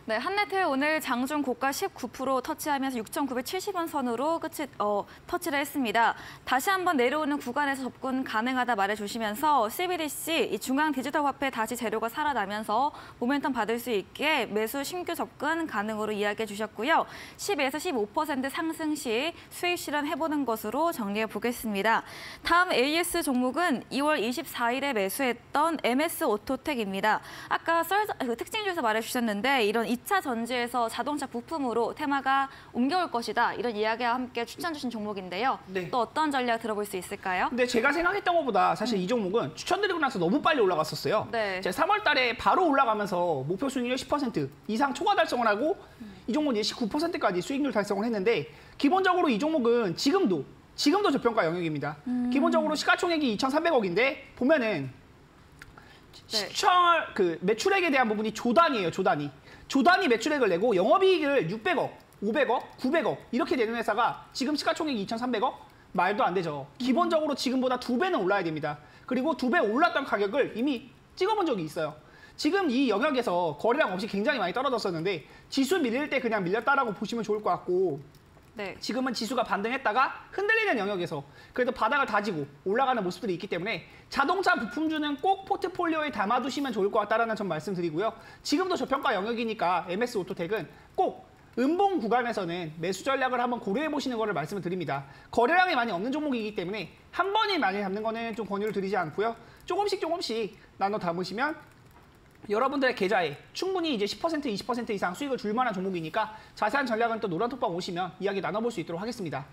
네, 한네트 오늘 장중 고가 19% 터치하면서 6,970원 선으로 끝이 어, 터치를 했습니다. 다시 한번 내려오는 구간에서 접근 가능하다 말해 주시면서 CBDC 이 중앙 디지털 화폐 다시 재료가 살아나면서 모멘텀 받을 수 있게 매수 신규 접근 가능으로 이야기해 주셨고요. 10에서 15% 상승 시 수익 실현 해보는 것으로 정리해 보겠습니다. 다음 AS 종목은 2월 24일에 매수했던 MS 오토텍입니다. 아까 썰, 그 특징주에서 말해 주셨는데 이런 2차 전지에서 자동차 부품으로 테마가 옮겨올 것이다. 이런 이야기와 함께 추천 주신 종목인데요. 네. 또 어떤 전략 들어볼 수 있을까요? 근데 제가 생각했던 것보다 사실 이 종목은 추천드리고 나서 너무 빨리 올라갔었어요. 네. 제가 3월 달에 바로 올라가면서 목표 수익률 10% 이상 초과 달성을 하고 이 종목은 이제 19%까지 수익률 달성을 했는데 기본적으로 이 종목은 지금도 지금도 저평가 영역입니다. 기본적으로 시가총액이 2,300억인데 보면은 네. 시청 그 매출액에 대한 부분이 조단이에요, 조단이. 조단이 매출액을 내고 영업이익을 600억, 500억, 900억 이렇게 내는 회사가 지금 시가총액이 2,300억? 말도 안 되죠. 기본적으로 지금보다 두 배는 올라야 됩니다. 그리고 두 배 올랐던 가격을 이미 찍어본 적이 있어요. 지금 이 영역에서 거래량 없이 굉장히 많이 떨어졌었는데 지수 밀릴 때 그냥 밀렸다라고 보시면 좋을 것 같고 네. 지금은 지수가 반등했다가 흔들리는 영역에서 그래도 바닥을 다지고 올라가는 모습들이 있기 때문에 자동차 부품주는 꼭 포트폴리오에 담아두시면 좋을 것 같다라는 점 말씀드리고요. 지금도 저평가 영역이니까 MS 오토텍은 꼭 음봉 구간에서는 매수 전략을 한번 고려해 보시는 것을 말씀을 드립니다. 거래량이 많이 없는 종목이기 때문에 한 번에 많이 잡는 거는 좀 권유를 드리지 않고요. 조금씩 조금씩 나눠 담으시면 여러분들의 계좌에 충분히 이제 10% 20% 이상 수익을 줄 만한 종목이니까 자세한 전략은 또 노란 톡방 오시면 이야기 나눠볼 수 있도록 하겠습니다.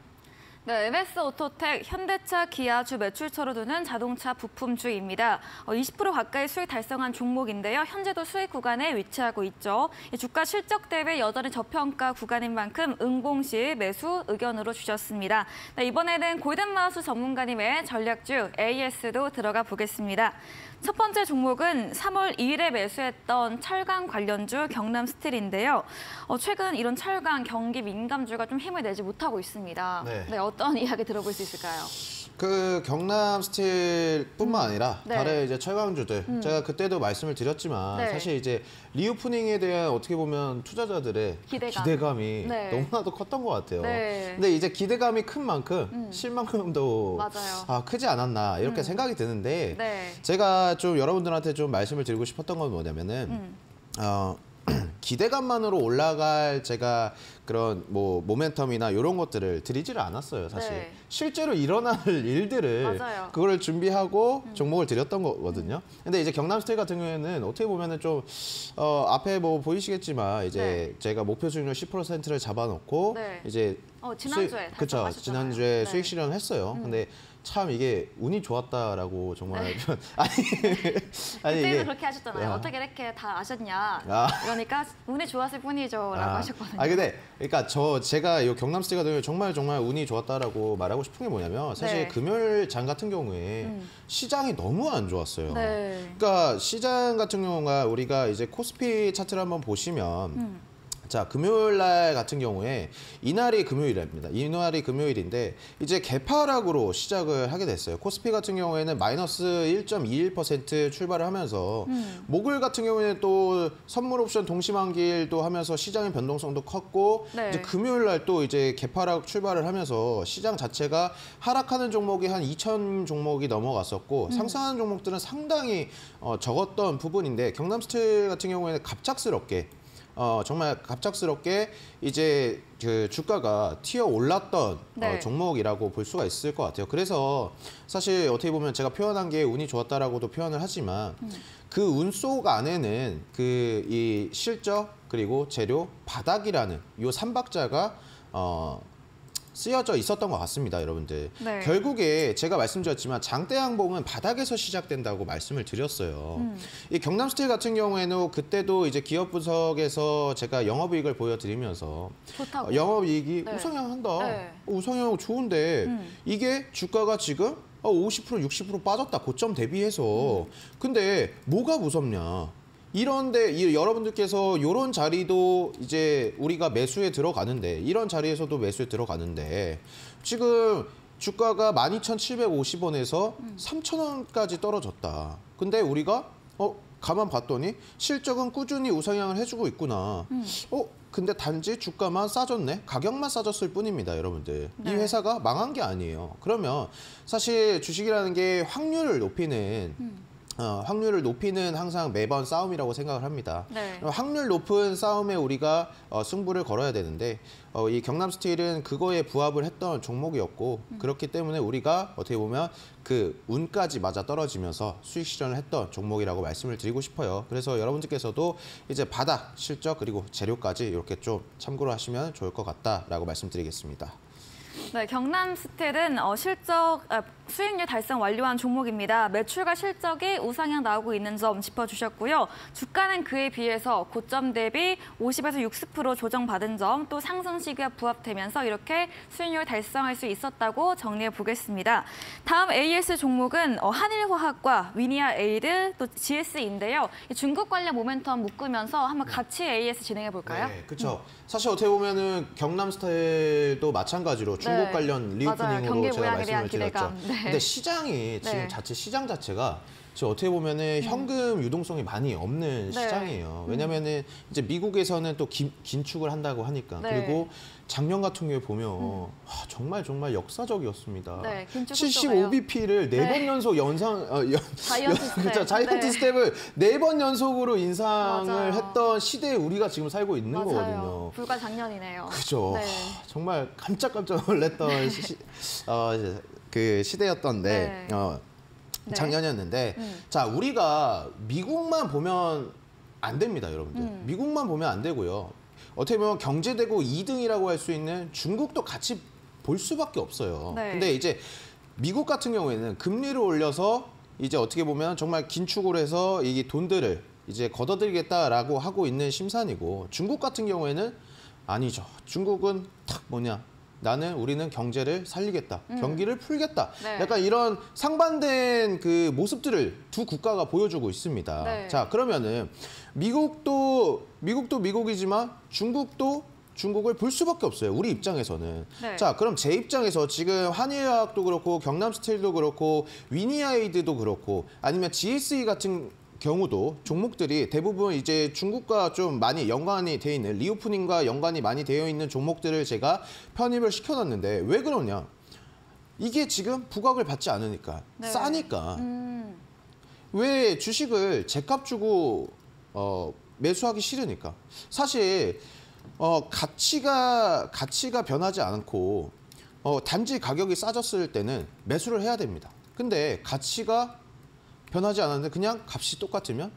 네, MS 오토텍, 현대차, 기아 주 매출처로 두는 자동차 부품주입니다. 어, 20% 가까이 수익 달성한 종목인데요. 현재도 수익 구간에 위치하고 있죠. 이 주가 실적 대비 여전히 저평가 구간인 만큼 응봉시 매수 의견으로 주셨습니다. 네, 이번에는 골든마우스 전문가님의 전략주 AS도 들어가 보겠습니다. 첫 번째 종목은 3월 2일에 매수했던 철강 관련주 경남스틸인데요. 어, 최근 이런 철강 경기 민감주가 좀 힘을 내지 못하고 있습니다. 네. 어떤 이야기 들어볼 수 있을까요? 그 경남 스틸뿐만 아니라 네. 다른 이제 철강주들 제가 그때도 말씀을 드렸지만 네. 사실 이제 reopening에 대한 어떻게 보면 투자자들의 기대감. 이 네. 너무나도 컸던 것 같아요. 네. 근데 이제 기대감이 큰 만큼 실망감도 맞아요. 아, 크지 않았나 이렇게 생각이 드는데 네. 제가 좀 여러분들한테 좀 말씀을 드리고 싶었던 건 뭐냐면은 음. 어, 기대감만으로 올라갈 제가 그런 뭐 모멘텀이나 이런 것들을 드리지를 않았어요 사실 네. 실제로 일어날 일들을 맞아요. 음. 그거를 준비하고 종목을 드렸던 거거든요 근데 이제 경남스테이 같은 경우에는 어떻게 보면은 좀 어, 앞에 뭐 보이시겠지만 이제 제가 목표 수익률 10%를 잡아놓고 네. 이제 어, 지난주에 수익- 그쵸. 지난주에 네. 수익 실현했어요 근데 참 이게 운이 좋았다라고 정말 아니 아니 그때도 이게 그렇게 하셨잖아요. 야. 어떻게 이렇게 다 아셨냐. 아. 그러니까 운이 좋았을 뿐이죠. 라고 아, 하셨거든요. 아 근데 그러니까 저 제가 이 경남스티 같은 경우에 정말 정말 운이 좋았다라고 말하고 싶은 게 뭐냐면 사실 네. 금요일 장 같은 경우에 음. 시장이 너무 안 좋았어요. 네. 그러니까 시장 같은 경우가 우리가 이제 코스피 차트를 한번 보시면 음. 자 금요일 날 같은 경우에 이날이 금요일입니다. 이날이 금요일인데 이제 개파락으로 시작을 하게 됐어요. 코스피 같은 경우에는 마이너스 1.21% 출발을 하면서 음. 목요일 같은 경우에는 또 선물 옵션 동시만기일도 하면서 시장의 변동성도 컸고 네. 이제 금요일 날 또 이제 개파락 출발을 하면서 시장 자체가 하락하는 종목이 한 2천 종목이 넘어갔었고 음. 상승하는 종목들은 상당히 어, 적었던 부분인데 경남 스틸 같은 경우에는 갑작스럽게 어, 정말 갑작스럽게 이제 그 주가가 튀어 올랐던 네. 어, 종목이라고 볼 수가 있을 것 같아요. 그래서 사실 어떻게 보면 제가 표현한 게 운이 좋았다라고도 표현을 하지만 그 운 속 안에는 그 이 실적 그리고 재료 바닥이라는 요 삼박자가 어 쓰여져 있었던 것 같습니다, 여러분들. 네. 결국에 제가 말씀드렸지만 장대 양봉은 바닥에서 시작된다고 말씀을 드렸어요. 음. 이 경남스틸 같은 경우에는 그때도 이제 기업 분석에서 제가 영업이익을 보여드리면서 좋다고. 어, 영업이익이 네. 우상향한다. 네. 우상향 좋은데 음. 이게 주가가 지금 어, 50% 60% 빠졌다 고점 대비해서 음. 근데 뭐가 무섭냐? 이런데 이 여러분들께서 이런 자리도 이제 우리가 매수에 들어가는데 이런 자리에서도 매수에 들어가는데 지금 주가가 12,750원에서 3,000원까지 떨어졌다. 근데 우리가 어 가만 봤더니 실적은 꾸준히 우상향을 해주고 있구나. 음. 어? 근데 단지 주가만 싸졌네? 가격만 싸졌을 뿐입니다, 여러분들. 네. 이 회사가 망한 게 아니에요. 그러면 사실 주식이라는 게 확률을 높이는 음. 어, 확률을 높이는 항상 매번 싸움이라고 생각을 합니다. 네. 확률 높은 싸움에 우리가 어, 승부를 걸어야 되는데 어, 이 경남 스틸은 그거에 부합을 했던 종목이었고 그렇기 때문에 우리가 어떻게 보면 그 운까지 맞아 떨어지면서 수익 실현을 했던 종목이라고 말씀을 드리고 싶어요. 그래서 여러분들께서도 이제 바닥 실적 그리고 재료까지 이렇게 좀 참고를 하시면 좋을 것 같다라고 말씀드리겠습니다. 네, 경남 스틸은 어, 실적 아, 수익률 달성 완료한 종목입니다. 매출과 실적이 우상향 나오고 있는 점 짚어주셨고요. 주가는 그에 비해서 고점 대비 50에서 60% 조정받은 점, 또 상승 시기와 부합되면서 이렇게 수익률 달성할 수 있었다고 정리해 보겠습니다. 다음 AS 종목은 어, 한일화학과 위니아 에이드 또 GSE인데요. 중국 관련 모멘텀 묶으면서 한번 같이 AS 진행해 볼까요? 네, 그렇죠. 사실 어떻게 보면은 경남 스틸도 마찬가지로 중국 네, 관련. reopening으로 제가 말씀을 드렸죠. 네. 근데 시장이 지금 네. 음. 자체 시장 자체가 지금 어떻게 보면은 현금 유동성이 많이 없는 네. 시장이에요. 왜냐면은 이제 미국에서는 또 긴, 긴축을 한다고 하니까 네. 그리고 작년 같은 경우에 보면 와, 정말 정말 역사적이었습니다. 네, 긴축 속도가요. 75bp를 네번 네. 연속 연상 어, 연, giant step. 그렇죠. giant 네. step을 네 번 연속으로 인상을 맞아요. 했던 시대에 우리가 지금 살고 있는 맞아요. 거거든요. 불과 작년이네요. 그죠. 네. 하, 정말 깜짝깜짝 놀랐던 시, 어, 그 시대였던데 네. 어, 네. 작년이었는데 음. 자 우리가 미국만 보면 안 됩니다, 여러분들. 음. 미국만 보면 안 되고요. 어떻게 보면 경제대국 2등이라고 할 수 있는 중국도 같이 볼 수밖에 없어요. 네. 근데 이제 미국 같은 경우에는 금리를 올려서 이제 어떻게 보면 정말 긴축을 해서 이 돈들을 이제 걷어들이겠다라고 하고 있는 심산이고 중국 같은 경우에는 아니죠. 중국은 탁 뭐냐. 나는 우리는 경제를 살리겠다. 경기를 풀겠다. 음. 네. 약간 이런 상반된 그 모습들을 두 국가가 보여주고 있습니다. 네. 자, 그러면은 미국도 미국도 미국이지만 중국도 중국을 볼 수밖에 없어요. 우리 입장에서는. 네. 자, 그럼 제 입장에서 지금 한일화학도 그렇고 경남 스틸도 그렇고 위니아 에이드도 그렇고 아니면 GSE 같은 경우도 종목들이 대부분 이제 중국과 좀 많이 연관이 돼 있는 reopening과 연관이 많이 되어 있는 종목들을 제가 편입을 시켜놨는데 왜 그러냐? 이게 지금 부각을 받지 않으니까 네. 싸니까 음, 왜 주식을 제값 주고 어, 매수하기 싫으니까 사실 어, 가치가 가치가 변하지 않고 어, 단지 가격이 싸졌을 때는 매수를 해야 됩니다. 근데 가치가 변하지 않았는데 그냥 값이 똑같으면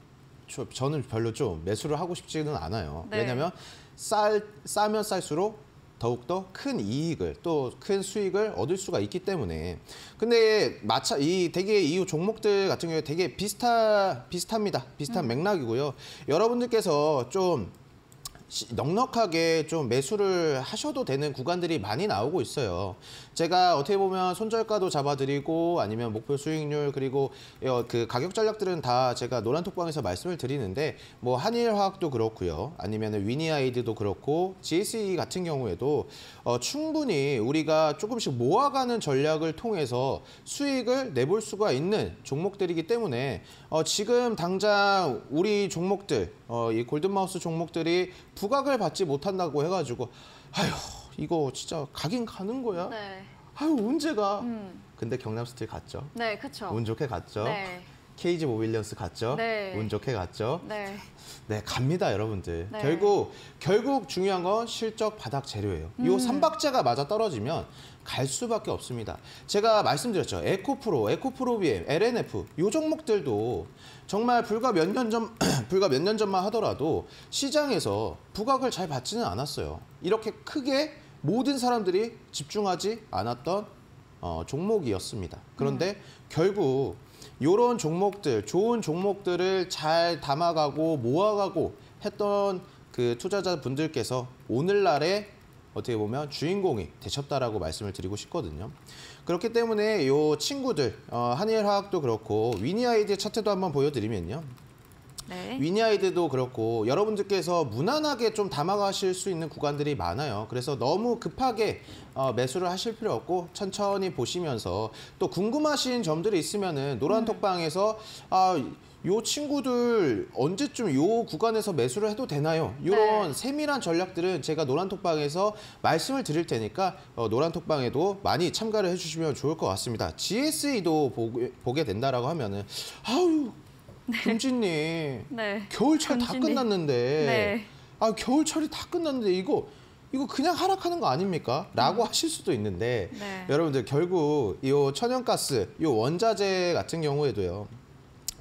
저, 저는 별로 좀 매수를 하고 싶지는 않아요. 네. 왜냐하면 쌀 싸면 쌀수록 더욱더 큰 이익을 또 큰 수익을 얻을 수가 있기 때문에 근데 마차 이 되게 이 종목들 같은 경우에 되게 비슷하 비슷합니다 비슷한 맥락이고요 여러분들께서 좀 시- 넉넉하게 좀 매수를 하셔도 되는 구간들이 많이 나오고 있어요. 제가 어떻게 보면 손절가도 잡아드리고 아니면 목표 수익률 그리고 어, 그 가격 전략들은 다 제가 노란톡방에서 말씀을 드리는데 뭐 한일화학도 그렇고요. 아니면 위니아이드도 그렇고 GSE 같은 경우에도 어, 충분히 우리가 조금씩 모아가는 전략을 통해서 수익을 내볼 수가 있는 종목들이기 때문에 어, 지금 당장 우리 종목들 어, 이 골든마우스 종목들이 부각을 받지 못한다고 해가지고 아휴 이거 진짜 가긴 가는 거야. 네. 아유 언제 가? 음, 근데 경남스틸 갔죠. 네, 그렇죠. 운 좋게 갔죠. 네. KG 모빌리언스 갔죠. 네. 운 좋게 갔죠. 네. 네, 갑니다, 여러분들. 네. 결국 결국 중요한 건 실적 바닥 재료예요. 음. 이 삼박자가 맞아 떨어지면 갈 수밖에 없습니다. 제가 말씀드렸죠. 에코프로, 에코프로비엠, LNF 요 종목들도 정말 불과 몇 년 전 불과 몇 년 전만 하더라도 시장에서 부각을 잘 받지는 않았어요. 이렇게 크게 모든 사람들이 집중하지 않았던 어, 종목이었습니다. 그런데 결국 이런 종목들, 좋은 종목들을 잘 담아가고 모아가고 했던 그 투자자 분들께서 오늘날에 어떻게 보면 주인공이 되셨다라고 말씀을 드리고 싶거든요. 그렇기 때문에 이 친구들 어, 한일 화학도 그렇고 위니 아이드 차트도 한번 보여드리면요. 네. 위니아이드도 그렇고 여러분들께서 무난하게 좀 담아가실 수 있는 구간들이 많아요. 그래서 너무 급하게 어, 매수를 하실 필요 없고 천천히 보시면서 또 궁금하신 점들이 있으면은 노란 톡방에서 아 요 친구들 언제쯤 요 구간에서 매수를 해도 되나요? 이런 네. 세밀한 전략들은 제가 노란톡방에서 말씀을 드릴 테니까 어, 노란톡방에도 많이 참가를 해주시면 좋을 것 같습니다. GSE도 보게, 보게 된다라고 하면은 아유 금진님 네. 겨울철 다 금진님. 끝났는데 네. 아 겨울철이 다 끝났는데 이거 이거 그냥 하락하는 거 아닙니까? 라고 하실 수도 있는데 음. 네. 여러분들 결국 이 천연가스 이 원자재 같은 경우에도요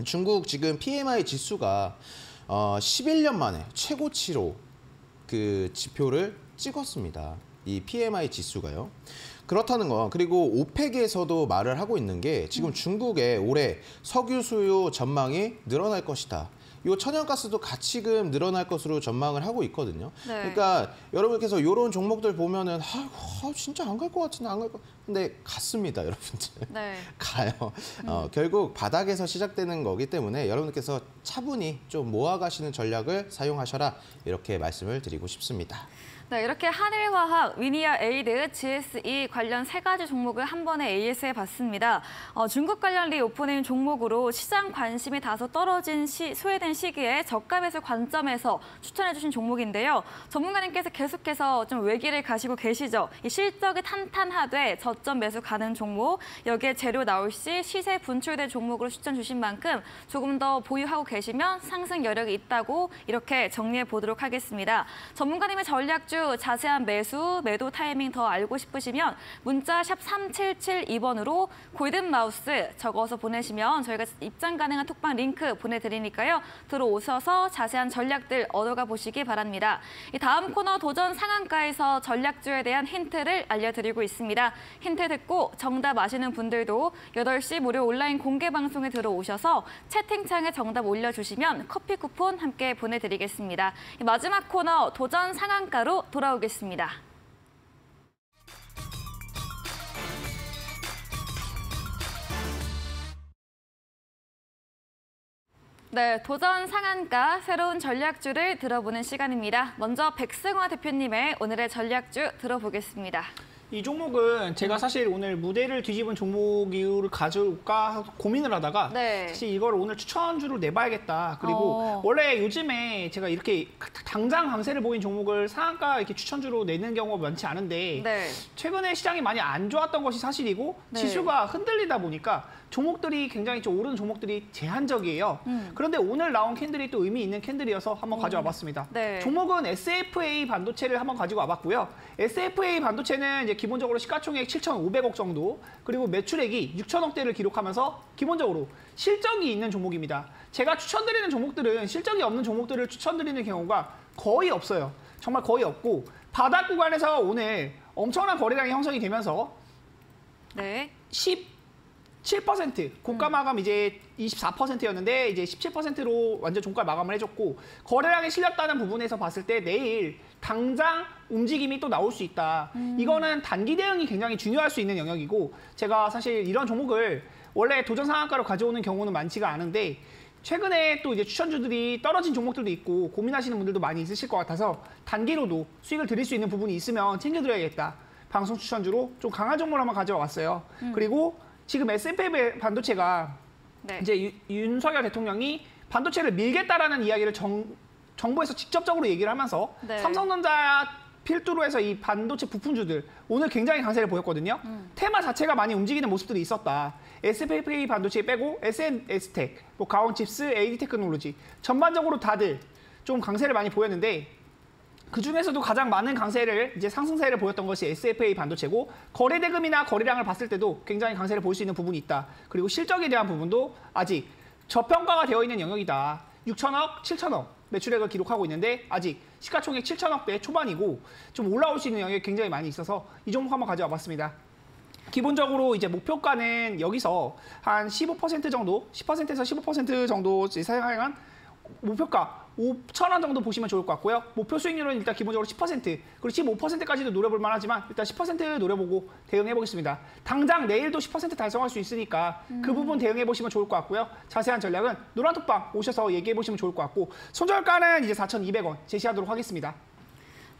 중국 지금 PMI 지수가 어 11년 만에 최고치로 그 지표를 찍었습니다. 이 PMI 지수가요. 그렇다는 건 그리고 오펙에서도 말을 하고 있는 게 지금 음. 중국의 올해 석유 수요 전망이 늘어날 것이다. 이 천연가스도 가치금 늘어날 것으로 전망을 하고 있거든요. 네. 그러니까 여러분께서 이런 종목들 보면은 아, 진짜 안 갈 것 같은데 안 갈 것. 근데 갔습니다, 여러분들. 네. 가요. 어, 결국 바닥에서 시작되는 거기 때문에 여러분께서 차분히 좀 모아가시는 전략을 사용하셔라 이렇게 말씀을 드리고 싶습니다. 네, 이렇게 한일화학, 위니아 에이드, GSE 관련 세 가지 종목을 한 번에 AS해 봤습니다. 어, 중국 관련 reopening 종목으로 시장 관심이 다소 떨어진 시, 소외된 시기에 저가 매수 관점에서 추천해 주신 종목인데요. 전문가님께서 계속해서 좀 얘기를 가시고 계시죠. 이 실적이 탄탄하되 저점 매수 가는 종목, 여기에 재료 나올 시 시세 분출된 종목으로 추천 주신 만큼 조금 더 보유하고 계시면 상승 여력이 있다고 이렇게 정리해 보도록 하겠습니다. 전문가님의 전략주 자세한 매수, 매도 타이밍 더 알고 싶으시면 문자 샵 3772번으로 골든 마우스 적어서 보내시면 저희가 입장 가능한 톡방 링크 보내드리니까요. 들어오셔서 자세한 전략들 얻어가 보시기 바랍니다. 이 다음 코너 도전 상한가에서 전략주에 대한 힌트를 알려드리고 있습니다. 힌트 듣고 정답 아시는 분들도 8시 무료 온라인 공개 방송에 들어오셔서 채팅창에 정답 올려주시면 커피 쿠폰 함께 보내드리겠습니다. 이 마지막 코너 도전 상한가로 돌아오겠습니다. 네, 도전 상한가 새로운 전략주를 들어보는 시간입니다. 먼저 백승화 대표님의 오늘의 전략주 들어보겠습니다. 이 종목은 제가 사실 오늘 무대를 뒤집은 종목 이유를 가져올까 고민을 하다가 네. 사실 이걸 오늘 추천주로 내봐야겠다. 그리고 어. 원래 요즘에 제가 이렇게 당장 강세를 보인 종목을 상한가 이렇게 추천주로 내는 경우가 많지 않은데 네. 최근에 시장이 많이 안 좋았던 것이 사실이고 네. 지수가 흔들리다 보니까 종목들이 굉장히 좀 오르는 종목들이 제한적이에요. 음. 그런데 오늘 나온 캔들이 또 의미 있는 캔들이어서 한번 가져와 봤습니다. 네. 종목은 SFA 반도체를 한번 가지고 와 봤고요. SFA 반도체는 이제 기본적으로 시가총액 7,500억 정도 그리고 매출액이 6천억대를 기록하면서 기본적으로 실적이 있는 종목입니다. 제가 추천드리는 종목들은 실적이 없는 종목들을 추천드리는 경우가 거의 없어요. 정말 거의 없고 바닥 구간에서 오늘 엄청난 거래량이 형성이 되면서 네. 17% 고가 마감 이제 24%였는데 이제 17%로 완전 종가 마감을 해줬고 거래량이 실렸다는 부분에서 봤을 때 내일 당장 움직임이 또 나올 수 있다. 이거는 단기 대응이 굉장히 중요할 수 있는 영역이고 제가 사실 이런 종목을 원래 도전 상한가로 가져오는 경우는 많지가 않은데 최근에 또 이제 추천주들이 떨어진 종목들도 있고 고민하시는 분들도 많이 있으실 것 같아서 단기로도 수익을 드릴 수 있는 부분이 있으면 챙겨드려야겠다. 방송 추천주로 좀 강한 종목을 한번 가져왔어요. 그리고 지금 S&P 반도체가 네. 이제 유- 윤석열 대통령이 반도체를 밀겠다라는 이야기를 정, 정부에서 직접적으로 얘기를 하면서 네. 삼성전자 필두로 해서 이 반도체 부품주들 오늘 굉장히 강세를 보였거든요. 테마 자체가 많이 움직이는 모습들이 있었다. SPP 반도체 빼고 SNS텍, 뭐 가온칩스, AD 테크놀로지 전반적으로 다들 좀 강세를 많이 보였는데 그 중에서도 가장 많은 강세를 이제 상승세를 보였던 것이 SFA 반도체고 거래 대금이나 거래량을 봤을 때도 굉장히 강세를 볼 수 있는 부분이 있다. 그리고 실적에 대한 부분도 아직 저평가가 되어 있는 영역이다. 6천억, 7천억 매출액을 기록하고 있는데 아직 시가총액 7천억대 초반이고 좀 올라올 수 있는 영역이 굉장히 많이 있어서 이 종목 한번 가져와 봤습니다. 기본적으로 이제 목표가는 여기서 한 15% 정도, 10%에서 15% 정도 사용한 목표가 5천 원 정도 보시면 좋을 것 같고요. 목표 수익률은 일단 기본적으로 10% 그리고 15%까지도 노려볼 만하지만 일단 10% 노려보고 대응해 보겠습니다. 당장 내일도 10% 달성할 수 있으니까 그 부분 대응해 보시면 좋을 것 같고요. 자세한 전략은 노란톡방 오셔서 얘기해 보시면 좋을 것 같고 손절가는 이제 4,200원 제시하도록 하겠습니다.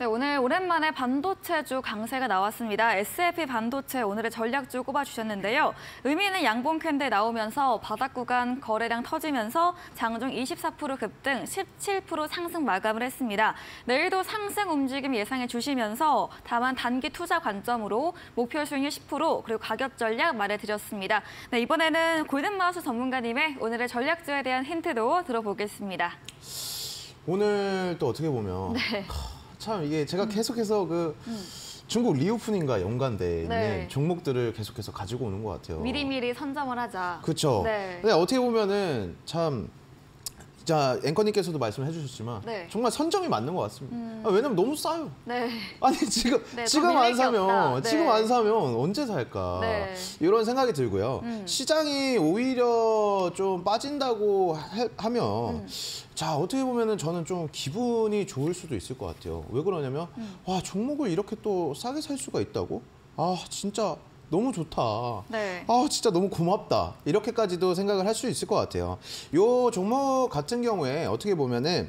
네, 오늘 오랜만에 반도체주 강세가 나왔습니다. SFP 반도체 오늘의 전략주 꼽아주셨는데요. 의미는 양봉 캔들 나오면서 바닥 구간 거래량 터지면서 장중 24% 급등 17% 상승 마감을 했습니다. 내일도 상승 움직임 예상해 주시면서 다만 단기 투자 관점으로 목표 수익률 10% 그리고 가격 전략 말해드렸습니다. 네, 이번에는 골든마우스 전문가님의 오늘의 전략주에 대한 힌트도 들어보겠습니다. 오늘 또 어떻게 보면 네. 참 이게 제가 계속해서 그 중국 reopening과 연관돼 있는 네. 종목들을 계속해서 가지고 오는 것 같아요. 미리미리 선점을 하자. 그렇죠. 네. 근데 어떻게 보면은 참. 자 앵커님께서도 말씀해 주셨지만 네. 정말 선점이 맞는 것 같습니다. 아, 왜냐면 너무 싸요. 네. 아니 지금 네, 더 지금 안 사면. 네. 지금 안 사면 언제 살까 네. 이런 생각이 들고요. 음. 시장이 오히려 좀 빠진다고 하- 하면 음. 자 어떻게 보면은 저는 좀 기분이 좋을 수도 있을 것 같아요. 왜 그러냐면 음. 와 종목을 이렇게 또 싸게 살 수가 있다고? 아 진짜 너무 좋다. 네. 아 진짜 너무 고맙다 이렇게까지도 생각을 할 수 있을 것 같아요. 요 종목 같은 경우에 어떻게 보면은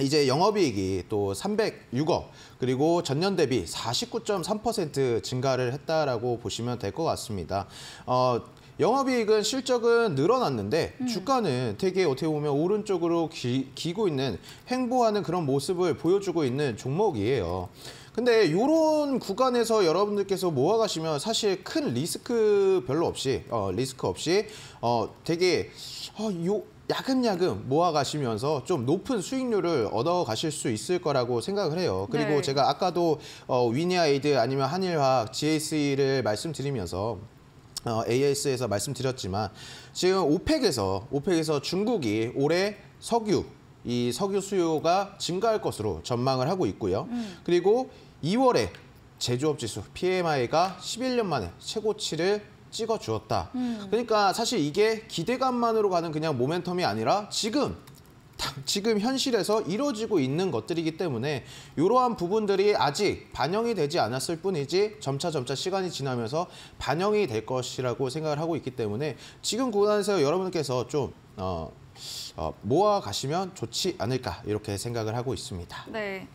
이제 영업이익이 또 306억 그리고 전년 대비 49.3% 증가를 했다라고 보시면 될 것 같습니다. 어, 영업이익은 실적은 늘어났는데 주가는 되게 어떻게 보면 오른쪽으로 기, 기고 있는 횡보하는 그런 모습을 보여주고 있는 종목이에요. 근데 이런 구간에서 여러분들께서 모아가시면 사실 큰 리스크 별로 없이 어, 리스크 없이 어, 되게 어, 요 야금야금 모아가시면서 좀 높은 수익률을 얻어가실 수 있을 거라고 생각을 해요. 그리고 네. 제가 아까도 어, 위니아 에이드 아니면 한일화학, GSE를 말씀드리면서 어, AS에서 말씀드렸지만 지금 OPEC에서 OPEC에서 중국이 올해 석유 이 석유 수요가 증가할 것으로 전망을 하고 있고요. 그리고 2월에 제조업 지수 PMI가 11년 만에 최고치를 찍어 주었다. 그러니까 사실 이게 기대감만으로 가는 그냥 모멘텀이 아니라 지금 당- 지금 현실에서 이루어지고 있는 것들이기 때문에 이러한 부분들이 아직 반영이 되지 않았을 뿐이지 점차 점차 시간이 지나면서 반영이 될 것이라고 생각을 하고 있기 때문에 지금 구간에서 여러분께서 좀 어, 어, 모아 가시면 좋지 않을까 이렇게 생각을 하고 있습니다. 네.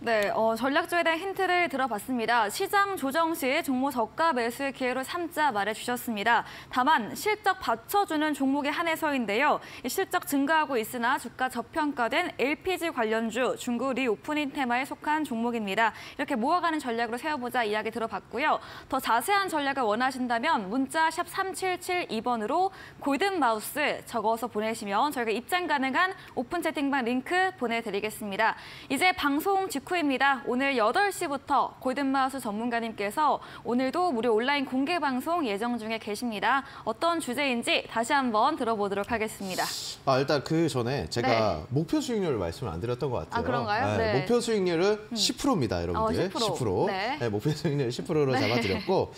네, 어, 전략주에 대한 힌트를 들어봤습니다. 시장 조정 시 종목 저가 매수의 기회로 삼자 말해주셨습니다. 다만 실적 받쳐주는 종목에 한해서인데요. 이 실적 증가하고 있으나 주가 저평가된 LPG 관련주 중국 reopening 테마에 속한 종목입니다. 이렇게 모아가는 전략으로 세워보자 이야기 들어봤고요. 더 자세한 전략을 원하신다면 문자 샵 3772번으로 골든 마우스 적어서 보내시면 저희가 입장 가능한 오픈 채팅방 링크 보내드리겠습니다. 이제 방송 직후입니다. 오늘 8시부터 골든마우스 전문가님께서 오늘도 무료 온라인 공개 방송 예정 중에 계십니다. 어떤 주제인지 다시 한번 들어보도록 하겠습니다. 아, 일단 그 전에 제가 네. 목표 수익률을 말씀을 안 드렸던 것 같아요. 아, 그런가요? 네. 목표 수익률은 10%입니다, 여러분들. 어, 10%. 네. 목표 수익률 10%로 네. 잡아드렸고,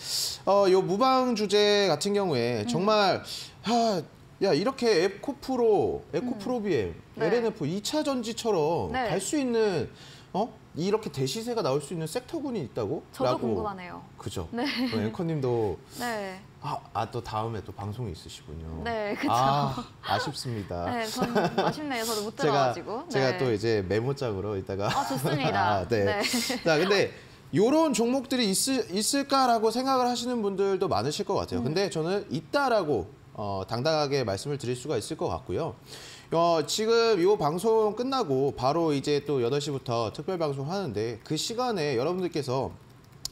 어, 요 무방 주제 같은 음. 경우에 정말 하, 야 이렇게 에코프로, 에코프로비엠, 네. LNF 2차 전지처럼 네. 갈수 있는 어 이렇게 대시세가 나올 수 있는 섹터군이 있다고? 저도 라고. 궁금하네요. 그죠. 네. 그 앵커님도 네, 아, 아, 또 다음에 또 방송이 있으시군요. 네, 그쵸. 아, 아쉽습니다. 네, 전 아쉽네요. 저도 못 제가 들어가지고. 제가 네. 또 이제 메모장으로 이따가 아, 좋습니다. 아, 네. 네. 자, 근데 요런 종목들이 있을, 있을까라고 생각을 하시는 분들도 많으실 것 음. 같아요. 근데 저는 있다라고 어, 당당하게 말씀을 드릴 수가 있을 것 같고요. 어, 지금 요 방송 끝나고 바로 이제 또 8시부터 특별 방송 하는데 그 시간에 여러분들께서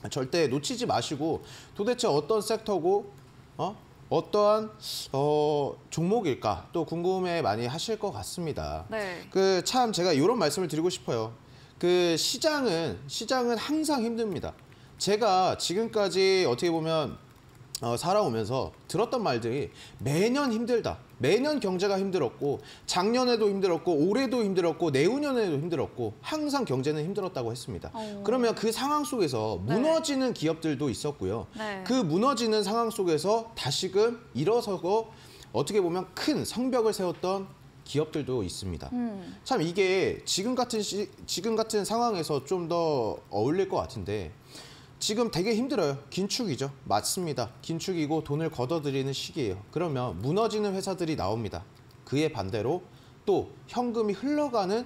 절대 놓치지 마시고 도대체 어떤 섹터고 어? 어떠한 어, 종목일까 또 궁금해 많이 하실 것 같습니다. 네. 그 참 제가 이런 말씀을 드리고 싶어요. 그 시장은 시장은 항상 힘듭니다. 제가 지금까지 어떻게 보면 어, 살아오면서 들었던 말들이 매년 힘들다. 매년 경제가 힘들었고 작년에도 힘들었고 올해도 힘들었고 내후년에도 힘들었고 항상 경제는 힘들었다고 했습니다. 어. 그러면 그 상황 속에서 네. 무너지는 기업들도 있었고요. 네. 그 무너지는 상황 속에서 다시금 일어서고 어떻게 보면 큰 성벽을 세웠던 기업들도 있습니다. 음, 참 이게 지금 같은 시, 지금 같은 상황에서 좀 더 어울릴 것 같은데 지금 되게 힘들어요. 긴축이죠. 맞습니다. 긴축이고 돈을 걷어들이는 시기예요. 그러면 무너지는 회사들이 나옵니다. 그에 반대로 또 현금이 흘러가는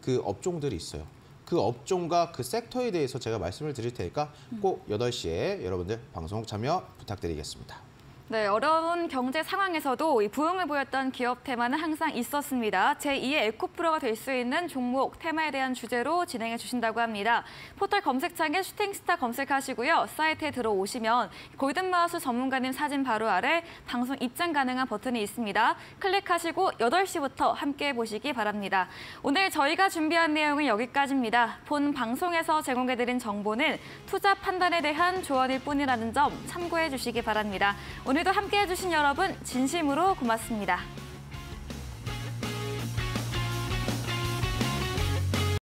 그 업종들이 있어요. 그 업종과 그 섹터에 대해서 제가 말씀을 드릴 테니까 꼭 8시에 여러분들 방송 참여 부탁드리겠습니다. 네, 어려운 경제 상황에서도 이 부흥을 보였던 기업 테마는 항상 있었습니다. 제2의 에코프로가 될 수 있는 종목 테마에 대한 주제로 진행해 주신다고 합니다. 포털 검색창에 슈팅스타 검색하시고요. 사이트에 들어오시면 골든마우스 전문가님 사진 바로 아래 방송 입장 가능한 버튼이 있습니다. 클릭하시고 8시부터 함께 보시기 바랍니다. 오늘 저희가 준비한 내용은 여기까지입니다. 본 방송에서 제공해드린 정보는 투자 판단에 대한 조언일 뿐이라는 점 참고해 주시기 바랍니다. 오늘도 함께해 주신 여러분 진심으로 고맙습니다.